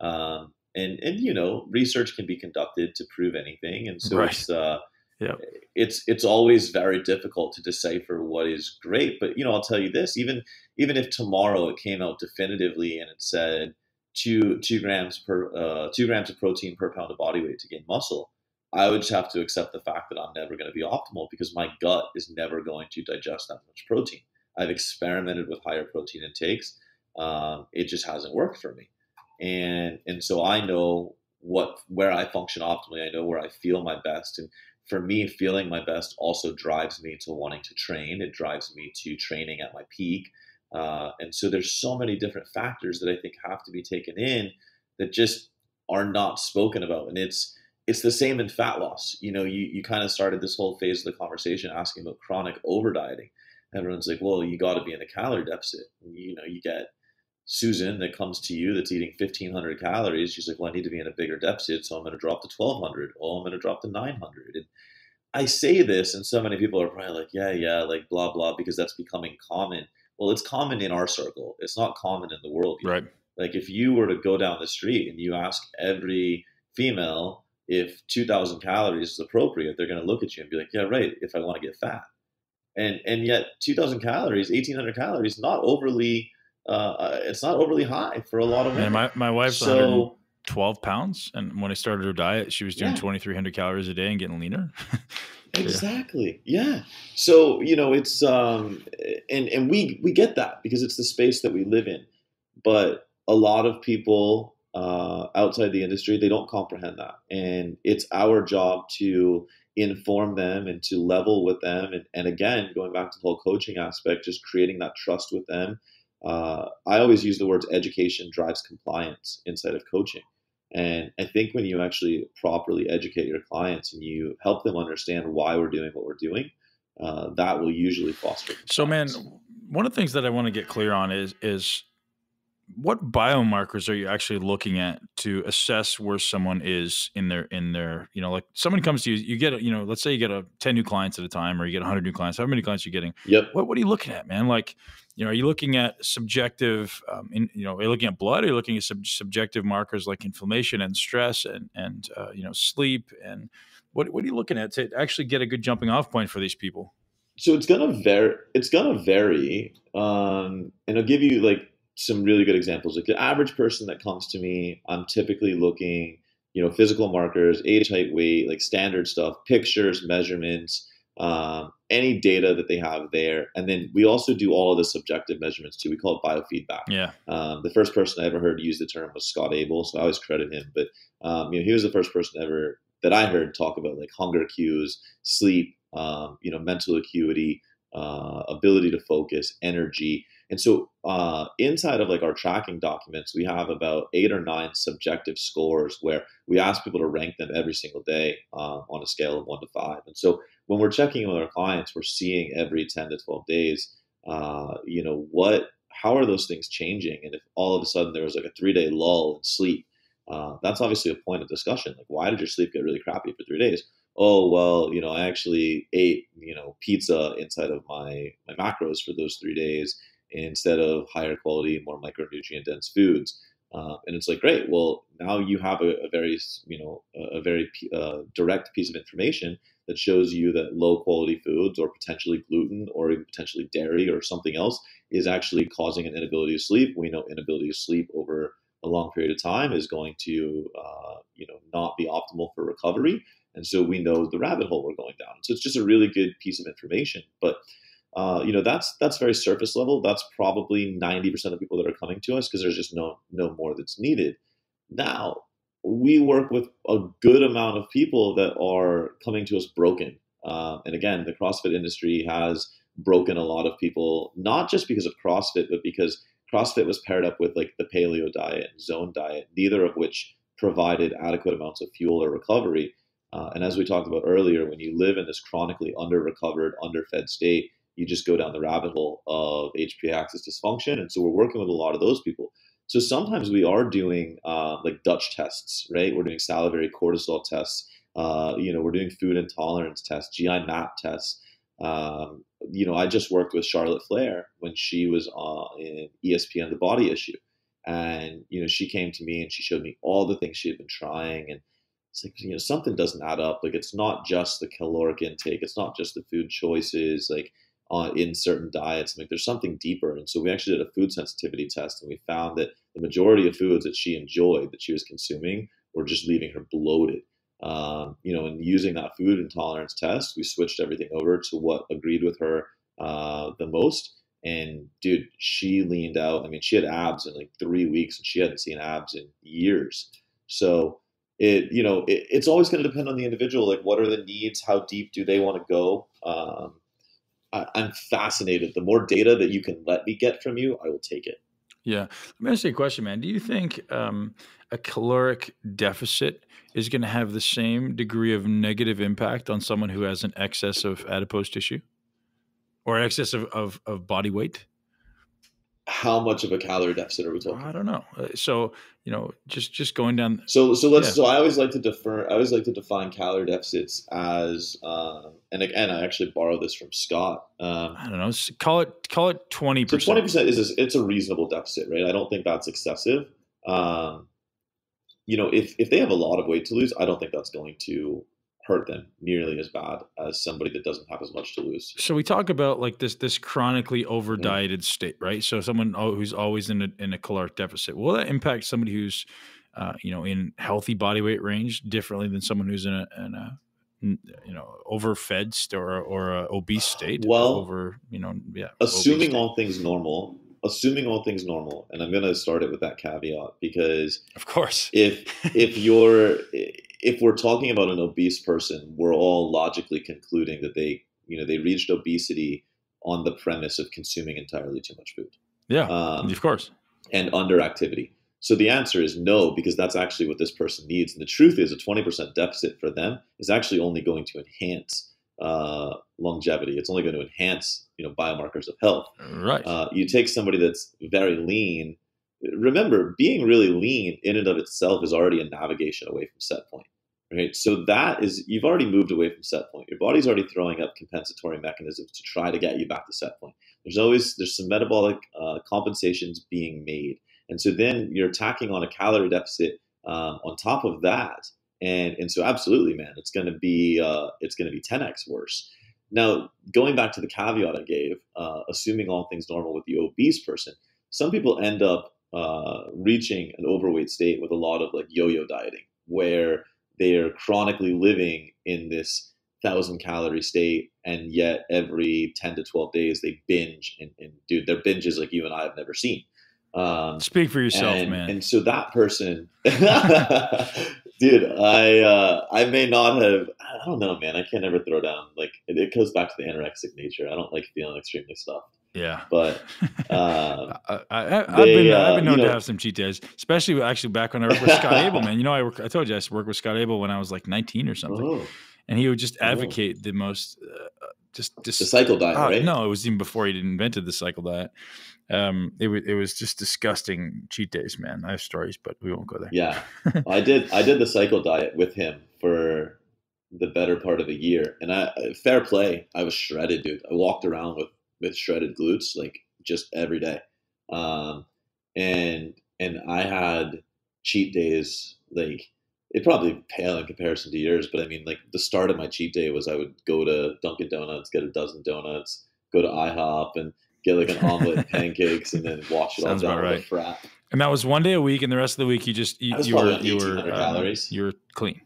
Um, and and you know research can be conducted to prove anything and so right. it's uh yeah. it's it's always very difficult to decipher what is great but you know i'll tell you this even even if tomorrow it came out definitively and it said two two grams per uh, two grams of protein per pound of body weight to gain muscle i would just have to accept the fact that i'm never going to be optimal because my gut is never going to digest that much protein. I've experimented with higher protein intakes. Um, it just hasn't worked for me. And and so I know what where I function optimally. I know where I feel my best, and for me, feeling my best also drives me to wanting to train. It drives me to training at my peak, uh, and so there's so many different factors that I think have to be taken in that just are not spoken about, and it's it's the same in fat loss. You know, you, you kind of started this whole phase of the conversation asking about chronic over dieting. Everyone's like, well, you got to be in a calorie deficit. You know, you get Susan that comes to you that's eating 1500 calories, she's like, well, I need to be in a bigger deficit, so I'm going to drop to 1200. Oh, I'm going to drop to 900. And I say this, and so many people are probably like, yeah, yeah, like blah, blah, because that's becoming common. Well, it's common in our circle. It's not common in the world. Yet. Right. Like if you were to go down the street and you ask every female if 2000 calories is appropriate, they're going to look at you and be like, yeah, right, if I want to get fat. And, and yet 2000 calories, 1800 calories, not overly uh, it's not overly high for a lot of women. My, my wife's so, 112 pounds. And when I started her diet, she was doing yeah. 2,300 calories a day and getting leaner. [laughs] exactly. Yeah. So, you know, it's, um, and, and we, we get that because it's the space that we live in. But a lot of people uh, outside the industry, they don't comprehend that. And it's our job to inform them and to level with them. And, and again, going back to the whole coaching aspect, just creating that trust with them uh, I always use the words education drives compliance inside of coaching. And I think when you actually properly educate your clients and you help them understand why we're doing what we're doing, uh, that will usually foster. Compliance. So, man, one of the things that I want to get clear on is is what biomarkers are you actually looking at to assess where someone is in their in their you know like someone comes to you you get a, you know let's say you get a 10 new clients at a time or you get 100 new clients how many clients are you getting yep what, what are you looking at man like you know, are you looking at subjective, um, in, you know, are you looking at blood? Are you looking at sub- subjective markers like inflammation and stress and, and uh, you know, sleep? And what, what are you looking at to actually get a good jumping off point for these people? So it's going to vary. It's going to vary. Um, and I'll give you like some really good examples. Like the average person that comes to me, I'm typically looking, you know, physical markers, age, height, weight, like standard stuff, pictures, measurements, um, any data that they have there. And then we also do all of the subjective measurements too. We call it biofeedback. Yeah. Um, the first person I ever heard use the term was Scott Abel, so I always credit him. But um, you know, he was the first person ever that I heard talk about like hunger cues, sleep, um, you know, mental acuity, uh, ability to focus, energy. And so uh, inside of like our tracking documents, we have about eight or nine subjective scores where we ask people to rank them every single day uh, on a scale of one to five. And so when we're checking with our clients, we're seeing every 10 to 12 days, uh, you know, what, how are those things changing? And if all of a sudden there was like a three day lull in sleep, uh, that's obviously a point of discussion. Like, why did your sleep get really crappy for three days? Oh, well, you know, I actually ate, you know, pizza inside of my, my macros for those three days instead of higher quality, more micronutrient dense foods. Uh, and it's like, great. Well, now you have a, a very, you know, a, very uh, direct piece of information that shows you that low quality foods or potentially gluten or potentially dairy or something else is actually causing an inability to sleep. We know inability to sleep over a long period of time is going to, uh, you know, not be optimal for recovery. And so we know the rabbit hole we're going down. So it's just a really good piece of information. But uh, you know that's that's very surface level. That's probably ninety percent of people that are coming to us because there's just no no more that's needed. Now we work with a good amount of people that are coming to us broken. Uh, and again, the CrossFit industry has broken a lot of people, not just because of CrossFit, but because CrossFit was paired up with like the paleo diet and zone diet, neither of which provided adequate amounts of fuel or recovery. Uh, and as we talked about earlier, when you live in this chronically under recovered, underfed state, you just go down the rabbit hole of HPA axis dysfunction. And so we're working with a lot of those people. So sometimes we are doing uh, like Dutch tests, right? We're doing salivary cortisol tests. Uh, you know, we're doing food intolerance tests, GI map tests. Um, you know, I just worked with Charlotte Flair when she was uh, in ESPN The Body Issue, and you know, she came to me and she showed me all the things she had been trying, and it's like you know, something doesn't add up. Like it's not just the caloric intake, it's not just the food choices, like uh, in certain diets. Like there's something deeper. And so we actually did a food sensitivity test and we found that the majority of foods that she enjoyed that she was consuming were just leaving her bloated. Um, you know, and using that food intolerance test, we switched everything over to what agreed with her uh, the most. And dude, she leaned out. I mean, she had abs in like three weeks and she hadn't seen abs in years. So it, you know, it, it's always going to depend on the individual. Like, what are the needs? How deep do they want to go? Um, I, am fascinated. The more data that you can let me get from you, I will take it. Yeah. Let me ask you a question, man. Do you think um, a caloric deficit is going to have the same degree of negative impact on someone who has an excess of adipose tissue or excess of, of, of body weight? How much of a calorie deficit are we talking? I don't know. Uh, so you know, just just going down. So so let's. Yeah. So I always like to defer. I always like to define calorie deficits as, uh, and again, I actually borrow this from Scott. Um, I don't know. Call it call it twenty percent. Twenty percent is a, it's a reasonable deficit, right? I don't think that's excessive. Um, you know, if if they have a lot of weight to lose, I don't think that's going to hurt them nearly as bad as somebody that doesn't have as much to lose. So we talk about like this this chronically over dieted mm. state, right? So someone who's always in a in a caloric deficit. Will that impact somebody who's uh, you know in healthy body weight range differently than someone who's in a, in a you know overfed or or a obese state? Well, over you know yeah. Assuming all things normal, assuming all things normal, and I'm going to start it with that caveat because, of course, if if you're [laughs] if we're talking about an obese person, we're all logically concluding that they, you know, they reached obesity on the premise of consuming entirely too much food. Yeah, um, of course. And underactivity. So the answer is no, because that's actually what this person needs. And the truth is, a 20% deficit for them is actually only going to enhance uh, longevity. It's only going to enhance, you know, biomarkers of health. Right. Uh, you take somebody that's very lean remember, being really lean in and of itself is already a navigation away from set point. Right. So that is you've already moved away from set point. Your body's already throwing up compensatory mechanisms to try to get you back to set point. There's always there's some metabolic uh, compensations being made, and so then you're attacking on a calorie deficit um, on top of that, and and so absolutely, man, it's going to be uh, it's going to be 10x worse. Now, going back to the caveat I gave, uh, assuming all things normal with the obese person, some people end up uh, reaching an overweight state with a lot of like yo-yo dieting, where they are chronically living in this thousand calorie state, and yet every ten to twelve days they binge and, and dude, their binges like you and I have never seen. Um, Speak for yourself, and, man. And so that person, [laughs] dude, I uh, I may not have. I don't know, man. I can't ever throw down. Like it, it goes back to the anorexic nature. I don't like feeling extremely stuffed. Yeah, but uh, [laughs] I, I, have been uh, I've been known to know, have some cheat days, especially actually back when I worked with Scott [laughs] Abel. Man, you know I work, I told you I worked with Scott Abel when I was like 19 or something, oh. and he would just oh. advocate oh. the most uh, just, just the cycle diet, uh, right? No, it was even before he invented the cycle diet. Um, it was it was just disgusting cheat days, man. I have stories, but we won't go there. Yeah, [laughs] I did I did the cycle diet with him for the better part of a year, and I fair play. I was shredded, dude. I walked around with with shredded glutes like just every day, um, and and I had cheat days like it probably pale in comparison to yours, but I mean, like the start of my cheat day was I would go to Dunkin' Donuts, get a dozen donuts, go to IHOP, and get like an omelet and [laughs] pancakes, and then wash it Sounds all down right. with a frap. And that was one day a week, and the rest of the week you just you, you were you were um, calories. You were clean.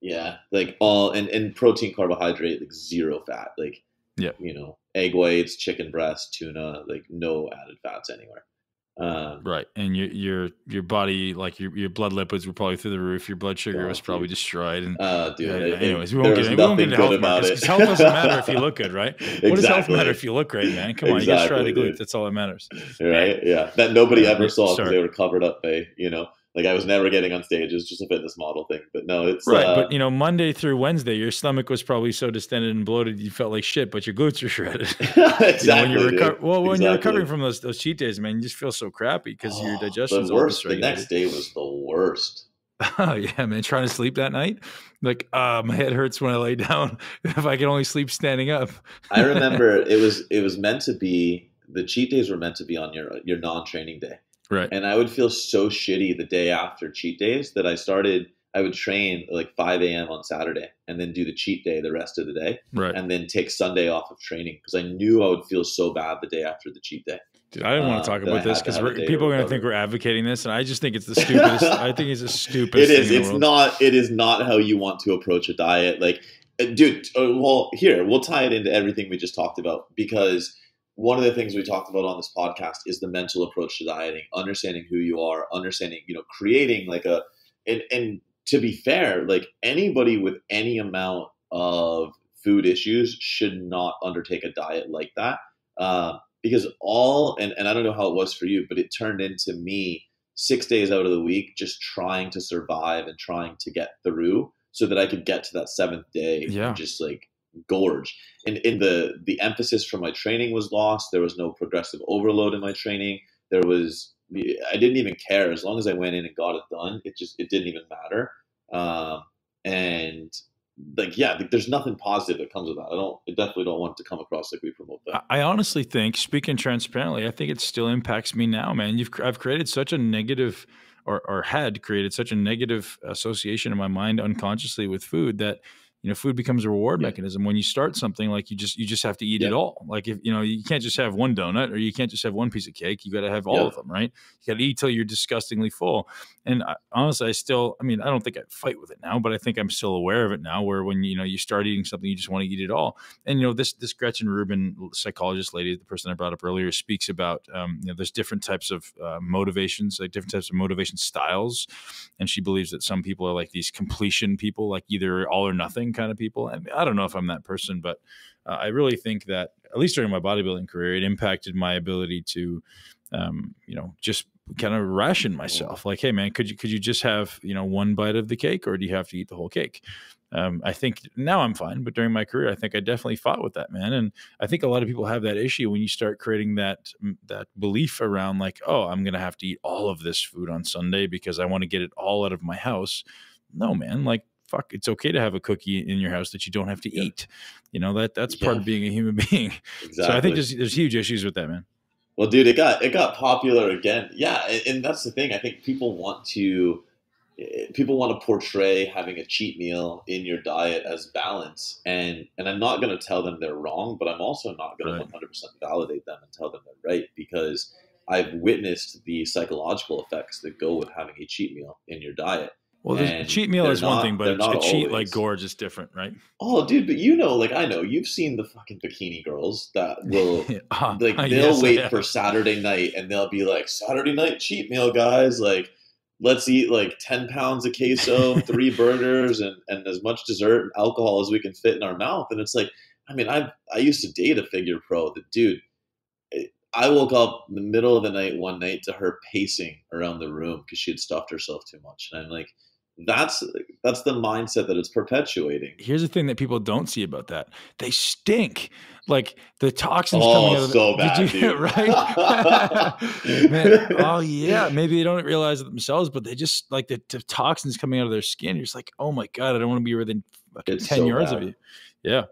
Yeah, like all and and protein, carbohydrate, like zero fat, like yeah, you know, egg whites, chicken breast, tuna, like no added fats anywhere. Um, right, and your your your body, like your, your blood lipids, were probably through the roof. Your blood sugar oh, was probably dude. destroyed. And uh, dude, it, anyways, we won't get, we won't get into health markets health doesn't matter if you look good, right? exactly. [laughs] What does health matter if you look great, man? Come on, exactly, you get shredded glutes. That's all that matters. Right? Yeah, that nobody ever saw because they were covered up by you know like I was never getting on stage. It's just a fitness model thing. But no, it's right. Uh, but you know, Monday through Wednesday, your stomach was probably so distended and bloated you felt like shit, but your glutes were shredded. exactly. [laughs] You know, when you're [laughs] reco- well, when exactly. you're recovering from those those cheat days, man, you just feel so crappy because oh, your digestion is worst. The next day was the worst. [laughs] Oh yeah, man! Trying to sleep that night, like uh, my head hurts when I lay down. if I can only sleep standing up. I remember it was it was meant to be the cheat days were meant to be on your your non training day. Right. And I would feel so shitty the day after cheat days that I started. I would train like 5 a.m. on Saturday and then do the cheat day the rest of the day. Right. And then take Sunday off of training because I knew I would feel so bad the day after the cheat day. Dude, I didn't want to talk uh, about this because people are going to think we're advocating this, and I just think it's the [laughs] stupidest. I think it's the stupidest. It is. it's not. It is not how you want to approach a diet. Like, uh, dude. Uh, well, here we'll tie it into everything we just talked about because one of the things we talked about on this podcast is the mental approach to dieting, understanding who you are, understanding, you know, creating like a, and, and to be fair, like anybody with any amount of food issues should not undertake a diet like that. Uh, because all, and, and I don't know how it was for you, but it turned into me six days out of the week just trying to survive and trying to get through so that I could get to that seventh day yeah. just like gorge. And in the the emphasis from my training was lost. There was no progressive overload in my training. There was I didn't even care as long as I went in and got it done. It just it didn't even matter. Um, and like yeah, there's nothing positive that comes with that. I don't. I definitely don't want to come across like we promote that. I honestly think, speaking transparently, I think it still impacts me now, man. You've I've created such a negative. Or, or had created such a negative association in my mind unconsciously with food that you know food becomes a reward yeah. mechanism. When you start something like you just you just have to eat yeah. it all. Like if you know you can't just have one donut or you can't just have one piece of cake. You got to have all yeah. of them right? You got to eat till you're disgustingly full. And I, honestly i still i mean i don't think i fight with it now but i think i'm still aware of it now where when you know you start eating something you just want to eat it all. And you know this this gretchen rubin psychologist lady the person i brought up earlier speaks about um, you know there's different types of uh, motivations like different types of motivation styles. And she believes that some people are like these completion people like either all or nothing kind of people. I, mean, I don't know if I'm that person, but uh, I really think that at least during my bodybuilding career, it impacted my ability to, um, you know, just kind of ration myself. Like, hey, man, could you could you just have you know one bite of the cake, or do you have to eat the whole cake? Um, I think now I'm fine, but during my career, I think I definitely fought with that, man. And I think a lot of people have that issue when you start creating that that belief around like, oh, I'm gonna have to eat all of this food on Sunday because I want to get it all out of my house. No, man, like fuck, it's okay to have a cookie in your house that you don't have to yeah. eat. You know that that's part of being a human [laughs] being. Exactly. So I think there's there's huge issues with that, man. Well, dude, it got it got popular again. Yeah, and, and that's the thing. I think people want to eh, people want to portray having a cheat meal in your diet as balance and and i'm not going to tell them they're wrong but i'm also not going right. to 100% validate them and tell them they're right because i've witnessed the psychological effects that go with having a cheat meal in your diet well, the cheat meal is not, one thing, but a cheat like gorge is different, right? Oh, dude, but you know, like I know, you've seen the fucking bikini girls that [laughs] will, uh, [laughs] like, [laughs] they'll yes, wait for Saturday night and they'll be like, Saturday night cheat meal, guys. Like, let's eat like 10 pounds of queso, three burgers, and, and as much dessert and alcohol as we can fit in our mouth. And it's like, I mean, I I used to date a figure pro that, dude, I woke up in the middle of the night one night to her pacing around the room because she had stuffed herself too much, and I'm like, that's that's the mindset that it's perpetuating. Here's the thing that people don't see about that: they stink. Like the toxins oh, coming out of the, so [laughs] bad, did you, right? [laughs] Man, oh yeah, [laughs] maybe they don't realize it themselves, but they just like the, the, toxins coming out of their skin. You're just like, oh my god, I don't want to be within fucking ten so yards bad. of you. Yeah.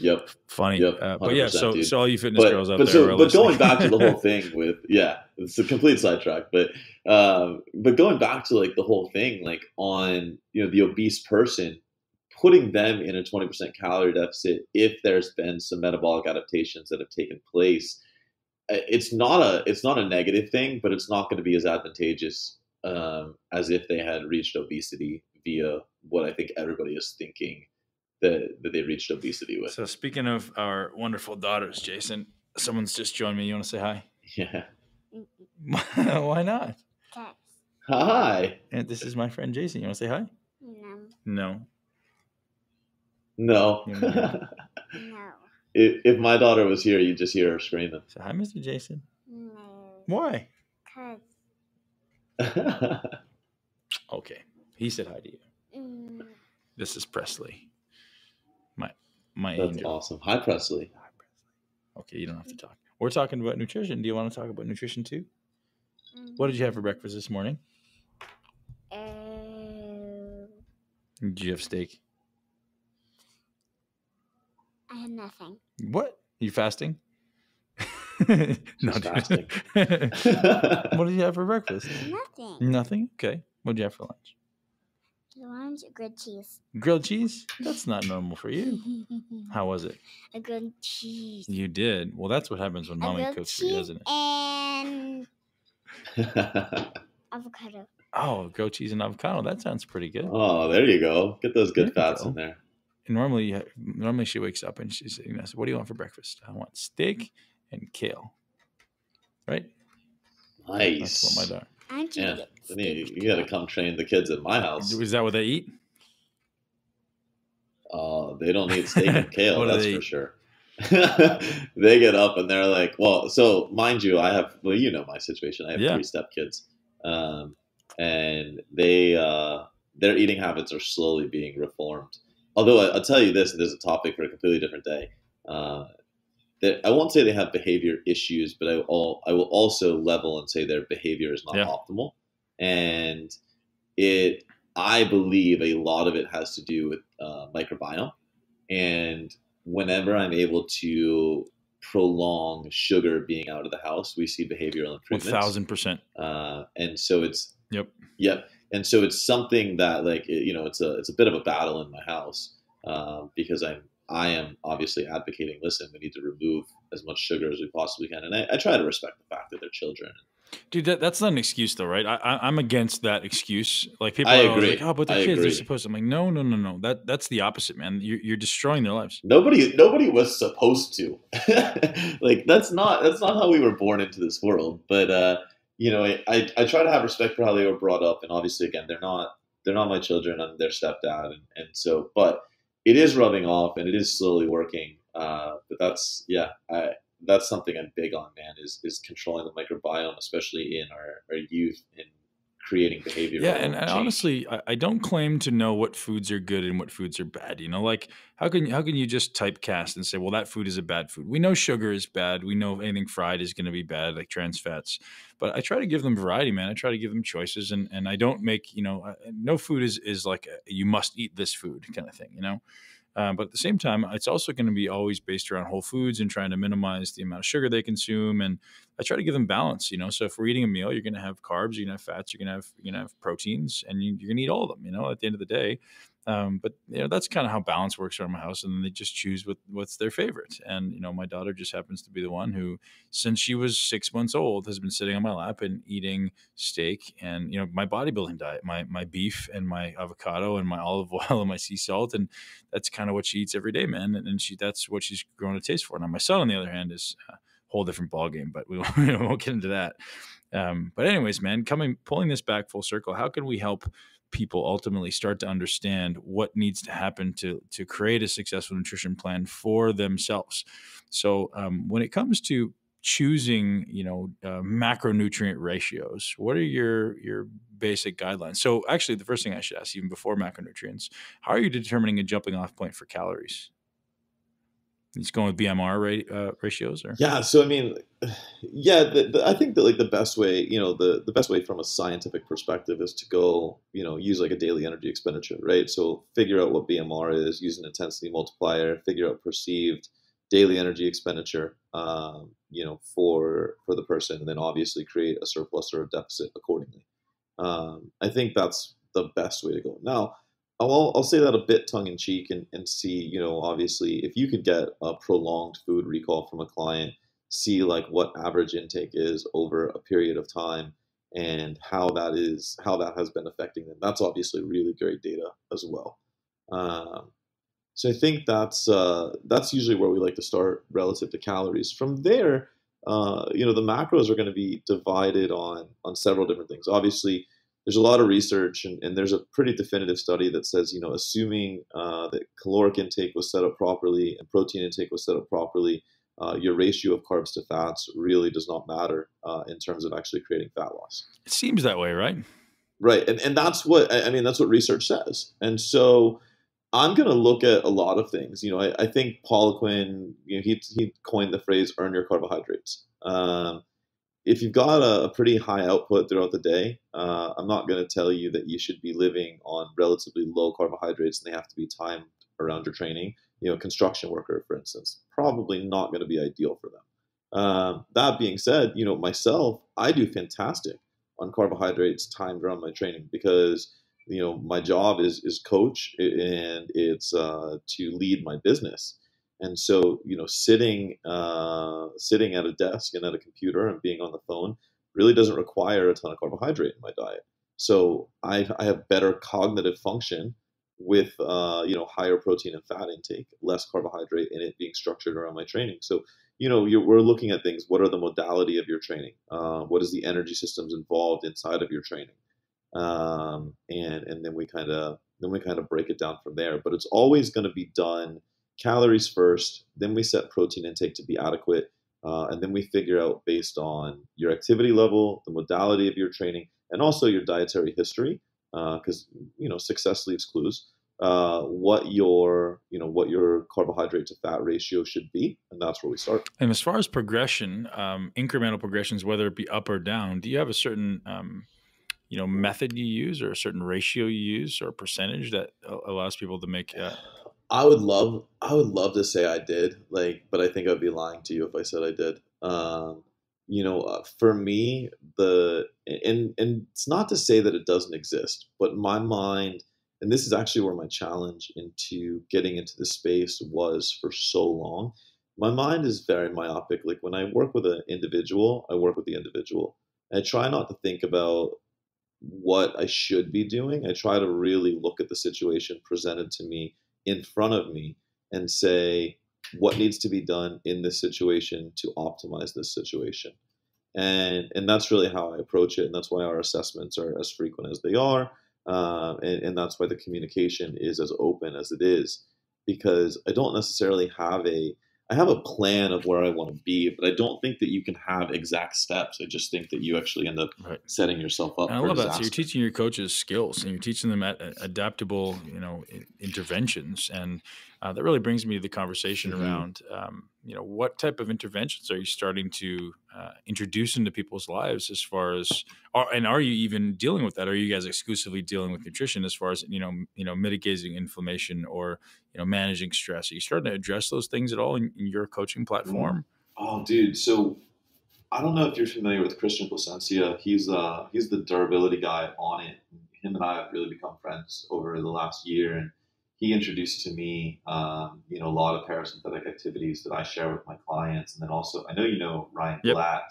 Yep. Funny. Yep. Uh, but yeah, so dude. so all you fitness but, girls out but there. So, but going back to the whole [laughs] thing with yeah, it's a complete sidetrack. But um, but going back to like the whole thing, like on you know the obese person, putting them in a twenty percent calorie deficit if there's been some metabolic adaptations that have taken place, it's not a it's not a negative thing, but it's not going to be as advantageous um, as if they had reached obesity via what I think everybody is thinking that, that they reached obesity with. So speaking of our wonderful daughters, Jason, someone's just joined me. You want to say hi? Yeah. [laughs] Why not? Hi. And this is my friend Jason. You want to say hi? No. No. No. [laughs] no. If, if my daughter was here, you'd just hear her screaming. So hi, Mr. Jason. No. Why? Cause. [laughs] Okay. He said hi to you. Mm, This is Presley. My my That's angel. awesome. Hi, Presley. Hi, Presley. Okay, you don't have to talk. We're talking about nutrition. Do you want to talk about nutrition too? mm, What did you have for breakfast this morning? uh, Did you have steak? I had nothing. What? Are You fasting? [laughs] no, dude. fasting. [laughs] what did you have for breakfast? Nothing. Nothing. Okay. What did you have for lunch? Lunch, grilled cheese. Grilled cheese? That's not normal for you. [laughs] How was it? A grilled cheese. You did. Well, that's what happens when mommy cooks for you, cheese doesn't it? And [laughs] avocado. Oh, grilled cheese and avocado. That sounds pretty good. oh, there you go. Get those good There you fats go. in there. And normally, uh, normally she wakes up and she's, you know, so what do you want for breakfast? I want steak and kale. Right? Nice. That's what my daughter. Aren't you? Yeah. get Then you, steak? you got to come train the kids at my house. Is that what they eat? Uh, they don't need steak and [laughs] kale, that's for eat? sure. [laughs] they get up and they're like, well, so mind you, I have, well, you know my situation. I have Yeah. three stepkids. Um, and they, uh, their eating habits are slowly being reformed. Although I, I'll tell you this, and this is a topic for a completely different day. Uh, that I won't say they have behavior issues, but I will, I will also level and say their behavior is not Yeah. optimal. And it, I believe a lot of it has to do with uh, microbiome. And whenever I'm able to prolong sugar being out of the house, we see behavioral One improvements. thousand percent. Uh, and so it's Yep. Yep. And so it's something that like it- you know it's a it's a bit of a battle in my house um, because I'm I am obviously advocating. Listen, we need to remove as much sugar as we possibly can, and I, I try to respect the fact that they're children. Dude, that, that's not an excuse though, right? I, I, I'm against that excuse. Like people I are agree. like, "Oh, but I kids; they're supposed." to. I'm like, no, no, no, no. That that's the opposite, man. You're, you're destroying their lives. Nobody nobody was supposed to. [laughs] like that's not that's not how we were born into this world. But uh, you know, I, I I try to have respect for how they were brought up, and obviously, again, they're not they're not my children. I'm their stepdad, and, and so, but it is rubbing off, and it is slowly working. Uh, but that's yeah, I that's something I'm big on, man. Is is controlling the microbiome, especially in our, our youth, and creating behavior. Yeah, and, and honestly, I, I don't claim to know what foods are good and what foods are bad. You know, like how can how can you just typecast and say, well, that food is a bad food? We know sugar is bad. We know anything fried is going to be bad, like trans fats. But I try to give them variety, man. I try to give them choices, and and I don't make you know, no food is is like a, you must eat this food kind of thing. You know. Uh, but at the same time, it's also going to be always based around whole foods and trying to minimize the amount of sugar they consume. And I try to give them balance, you know. So if we're eating a meal, you're going to have carbs, you're going to have fats, you're going to have you're going to have proteins, and you, you're going to eat all of them, you know. At the end of the day, um, but you know that's kind of how balance works around my house, and they just choose what what's their favorite. And you know, my daughter just happens to be the one who, since she was six months old, has been sitting on my lap and eating steak and you know my bodybuilding diet, my my beef and my avocado and my [laughs] olive oil and my sea salt, and that's kind of what she eats every day, man. And, and she that's what she's grown a taste for. Now my son, on the other hand, is a whole different ballgame, but we won't, [laughs] we won't get into that. Um, but anyways, man, coming pulling this back full circle, how can we help people ultimately start to understand what needs to happen to to create a successful nutrition plan for themselves? So um, when it comes to choosing, you know, uh, macronutrient ratios, what are your your basic guidelines? So, actually, the first thing I should ask, even before macronutrients, how are you determining a jumping off point for calories? He's going with BMR uh, ratios, or yeah. So I mean, yeah, the, the, I think that like the best way, you know, the the best way from a scientific perspective is to go, you know, use like a daily energy expenditure, right? So figure out what BMR is, use an intensity multiplier, figure out perceived daily energy expenditure, um, you know, for for the person, and then obviously create a surplus or a deficit accordingly. Um, I think that's the best way to go. Now, I'll, I'll say that a bit tongue in cheek and, and see, you know, obviously, if you could get a prolonged food recall from a client, see like what average intake is over a period of time and how that is, how that has been affecting them. That's obviously really great data as well. Um, so I think that's uh, that's usually where we like to start relative to calories. From there, uh, you know, the macros are going to be divided on on several different things. Obviously, there's a lot of research, and, and there's a pretty definitive study that says, you know, assuming uh, that caloric intake was set up properly and protein intake was set up properly, uh, your ratio of carbs to fats really does not matter uh, in terms of actually creating fat loss. It seems that way, right? Right, and and that's what I mean. That's what research says, and so. I'm going to look at a lot of things. You know, I, I think Poliquin, you know, he, he coined the phrase "earn your carbohydrates." Um, if you've got a, a, pretty high output throughout the day, uh, I'm not going to tell you that you should be living on relatively low carbohydrates and they have to be timed around your training. You know, construction worker, for instance, probably not going to be ideal for them. Um, that being said, you know, myself, I do fantastic on carbohydrates timed around my training because you know my job is is coach and it's uh, to lead my business and so, you know, sitting uh, sitting at a desk and at a computer and being on the phone really doesn't require a ton of carbohydrate in my diet. So I, I have better cognitive function with uh, you know higher protein and fat intake, less carbohydrate, and it being structured around my training. So you know we're looking at things. What are the modality of your training? Uh, what is the energy systems involved inside of your training? Um, and and then we kind of then we kind of break it down from there. But it's always going to be done calories first, then we set protein intake to be adequate, uh, and then we figure out based on your activity level, the modality of your training, and also your dietary history, because uh, you know success leaves clues. Uh, what your you know what your carbohydrate to fat ratio should be, and that's where we start. And as far as progression, um, incremental progressions, whether it be up or down, do you have a certain um, you know method you use, or a certain ratio you use, or percentage that allows people to make uh, I would love, I would love to say I did, like, but I think I'd be lying to you if I said I did. Um, you know, uh, for me, the and and it's not to say that it doesn't exist, but my mind, and this is actually where my challenge into getting into the space was for so long. My mind is very myopic. Like when I work with an individual, I work with the individual. I try not to think about what I should be doing. I try to really look at the situation presented to me in front of me and say what needs to be done in this situation to optimize this situation? And and that's really how i approach it and that's why our assessments are as frequent as they are uh, and, and that's why the communication is as open as it is because i don't necessarily have a I have a plan of where I want to be, but I don't think that you can have exact steps. I just think that you actually end up right. setting yourself up. And I love disaster. that. So you're teaching your coaches skills, and you're teaching them adaptable, you know, interventions, and uh, that really brings me to the conversation mm-hmm. around, um, you know, what type of interventions are you starting to uh, introduce into people's lives as far as, are, and are you even dealing with that? Are you guys exclusively dealing with nutrition as far as you know, you know, mitigating inflammation or you know, managing stress? Are you starting to address those things at all in, in your coaching platform? Oh, dude. So I don't know if you're familiar with Christian Placencia. He's uh he's the durability guy on it. Him and I have really become friends over the last year, and he introduced to me, um, you know, a lot of parasympathetic activities that I share with my clients, and then also I know you know Ryan yep. Blatt,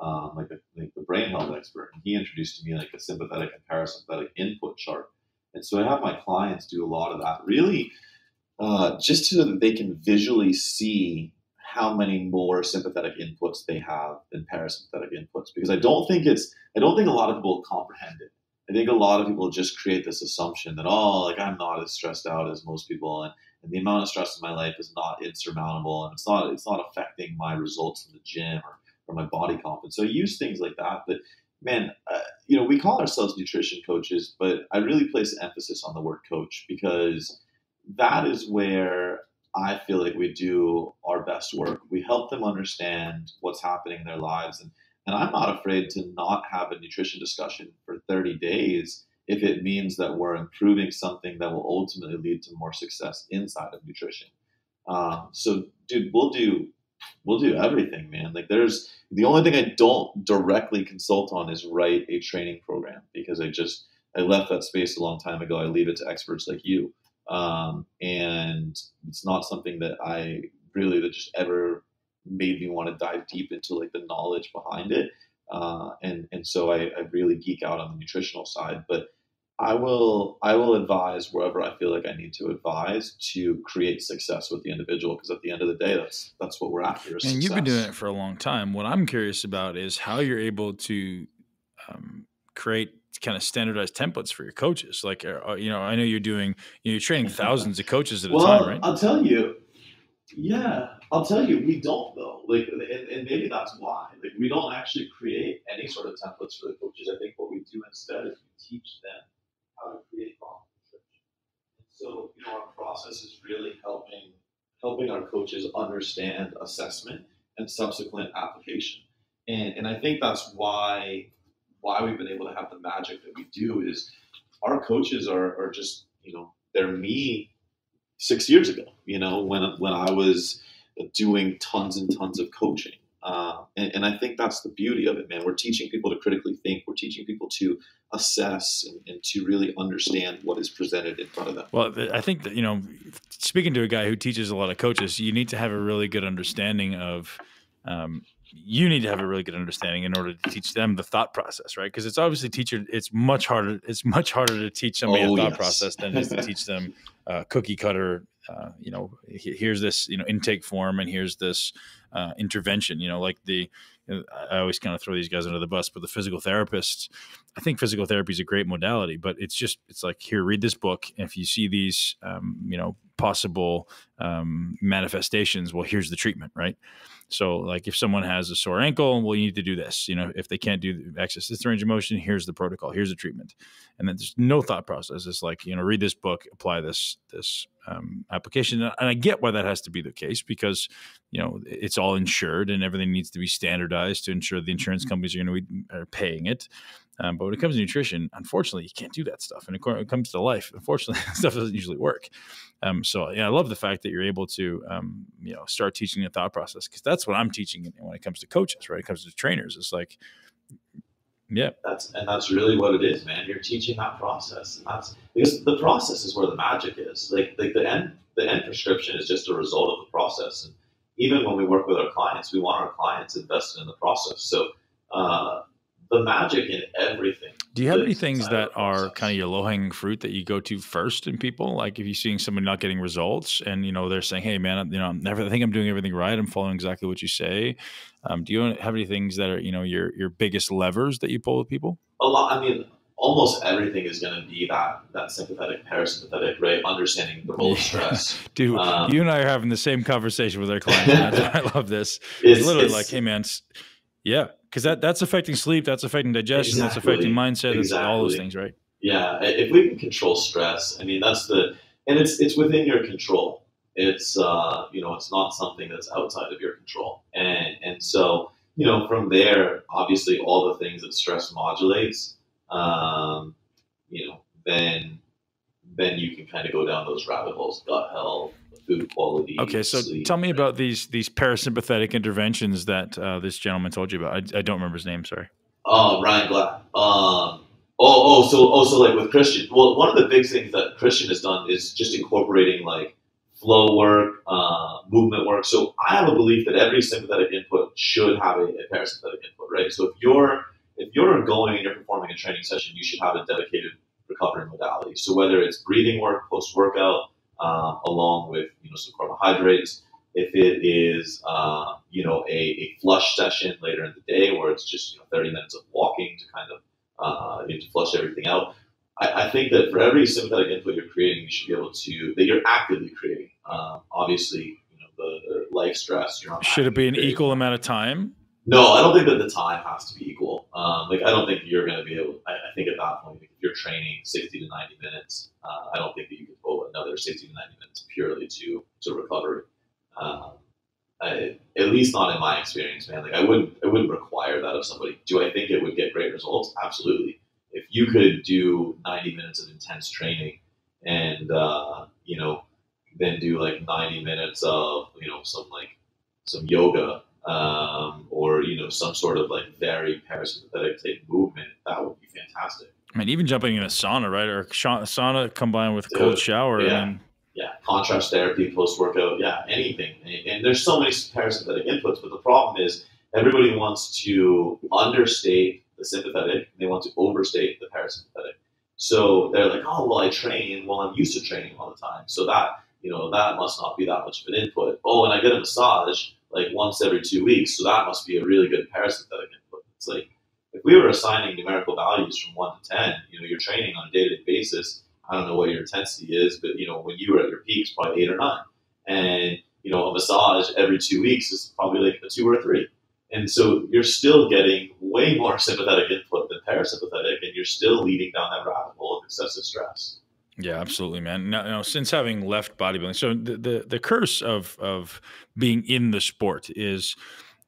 um, like, a, like the brain health expert, and he introduced to me like a sympathetic and parasympathetic input chart, and so I have my clients do a lot of that, really, uh, just so that they can visually see how many more sympathetic inputs they have than parasympathetic inputs, because I don't think it's I don't think a lot of people comprehend it. I think a lot of people just create this assumption that, oh, like I'm not as stressed out as most people, and, and the amount of stress in my life is not insurmountable, and it's not it's not affecting my results in the gym or or my body confidence. So I use things like that. But man, uh, you know, we call ourselves nutrition coaches, but I really place emphasis on the word coach because that is where I feel like we do our best work. We help them understand what's happening in their lives. And, and I'm not afraid to not have a nutrition discussion for 30 days if it means that we're improving something that will ultimately lead to more success inside of nutrition. Um, so, dude, we'll do we'll do everything, man. Like, there's the only thing I don't directly consult on is write a training program because I just I left that space a long time ago. I leave it to experts like you, um, and it's not something that I really that just ever made me want to dive deep into like the knowledge behind it. Uh, and and so I, I really geek out on the nutritional side, but I will I will advise wherever I feel like I need to advise to create success with the individual because at the end of the day that's that's what we're after. And success. you've been doing it for a long time. What I'm curious about is how you're able to um, create kind of standardized templates for your coaches. Like uh, uh you know, I know you're doing you know, you're training [laughs] thousands of coaches at well, a time, right? I'll tell you. Yeah, I'll tell you, we don't though. Like, and, and maybe that's why. Like, we don't actually create any sort of templates for the coaches. I think what we do instead is we teach them how to create nutrition. So, you know, our process is really helping helping our coaches understand assessment and subsequent application. And, and I think that's why why we've been able to have the magic that we do is our coaches are, are just, you know, they're me six years ago, you know, when when I was doing tons and tons of coaching. Uh, and, and, I think that's the beauty of it, man. We're teaching people to critically think. We're teaching people to assess and, and, to really understand what is presented in front of them. Well, I think that, you know, speaking to a guy who teaches a lot of coaches, you need to have a really good understanding of, um, you need to have a really good understanding in order to teach them the thought process, right? Because it's obviously teacher, it's much harder. It's much harder to teach somebody oh, a thought yes. process than it is to teach them [laughs] uh, cookie cutter uh, you know, here's this, you know, intake form and here's this uh, intervention, you know, like the, I always kind of throw these guys under the bus, but the physical therapists, I think physical therapy is a great modality, but it's just, it's like, here, read this book. If you see these, um, you know, possible um, manifestations, well, here's the treatment, right? So, like if someone has a sore ankle, well, you need to do this. You know, if they can't do access this range of motion, here's the protocol, here's the treatment, and then there's no thought process. It's like you know, read this book, apply this this um, application, and I get why that has to be the case because you know it's all insured and everything needs to be standardized to ensure the insurance mm-hmm. companies are going to be are paying it. Um, but when it comes to nutrition, unfortunately, you can't do that stuff. And when it comes to life, unfortunately, [laughs] stuff doesn't usually work. Um, so yeah, I love the fact that you're able to, um, you know, start teaching the thought process because that's what I'm teaching when it comes to coaches, right? It comes to trainers. It's like, yeah, that's and that's really what it is, man. You're teaching that process, and that's because the process is where the magic is. Like like the end the end prescription is just a result of the process. And even when we work with our clients, we want our clients invested in the process. So. Uh, the magic in everything. Do you have any things that are kind of your low hanging fruit that you go to first in people? Like if you're seeing someone not getting results and you know they're saying, "Hey, man, you know, I'm never I think I'm doing everything right. I'm following exactly what you say." Um, do you have any things that are you know your your biggest levers that you pull with people? A lot. I mean, almost everything is going to be that that sympathetic parasympathetic right understanding the role of stress [laughs] dude um, you and i are having the same conversation with our clients [laughs] i love this it's, it's literally it's, like hey man yeah because that that's affecting sleep, that's affecting digestion, exactly. that's affecting mindset, exactly. all those things, right? Yeah, if we can control stress, I mean that's the and it's it's within your control. It's uh, you know it's not something that's outside of your control, and and so you know from there, obviously all the things that stress modulates, um, you know, then then you can kind of go down those rabbit holes, gut health, food quality. Okay, so sleep, tell me about these these parasympathetic interventions that uh, this gentleman told you about. I, I, don't remember his name. Sorry. Oh, Ryan Black. Um, oh, oh, so also like with Christian. Well, one of the big things that Christian has done is just incorporating like flow work, uh, movement work. So I have a belief that every sympathetic input should have a, a parasympathetic input, right? So if you're if you're going and you're performing a training session, you should have a dedicated recovery modality. So whether it's breathing work post workout, uh, along with you know some carbohydrates. If it is uh, you know a, a, flush session later in the day where it's just you know 30 minutes of walking to kind of uh, to flush everything out, I, I, think that for every sympathetic input you're creating, you should be able to that you're actively creating. Um, obviously, you know the, the, life stress. You're should it be an creating. equal amount of time? No, I don't think that the time has to be equal. Um, like I don't think you're going to be able. I, I, think at that point, if you're training sixty to ninety minutes, uh, I don't think that you can pull another sixty to ninety minutes purely to to recovery. Um, I, at least not in my experience, man. Like I wouldn't, I wouldn't require that of somebody. Do I think it would get great results? Absolutely. If you could do 90 minutes of intense training and, uh, you know, then do like 90 minutes of, you know, some like some yoga, um, or, you know, some sort of like very parasympathetic type movement, that would be fantastic. I mean, even jumping in a sauna, right? Or sauna combined with a cold shower. Yeah. And yeah, contrast therapy, post workout, yeah, anything. And, and, there's so many parasympathetic inputs, but the problem is everybody wants to understate the sympathetic and they want to overstate the parasympathetic. So they're like, oh, well, I train. Well, I'm used to training all the time. So that, you know, that must not be that much of an input. Oh, and I get a massage like once every two weeks. So that must be a really good parasympathetic input. It's like, if we were assigning numerical values from one to 10, you know, you're training on a day to day basis I don't know what your intensity is, but you know, when you were at your peak, it's probably eight or nine. And, you know, a massage every two weeks is probably like a two or a three. And so you're still getting way more [laughs] sympathetic input than parasympathetic, and you're still leading down that rabbit hole of excessive stress. Yeah, absolutely, man. Now, now, since having left bodybuilding, so the, the the curse of of being in the sport is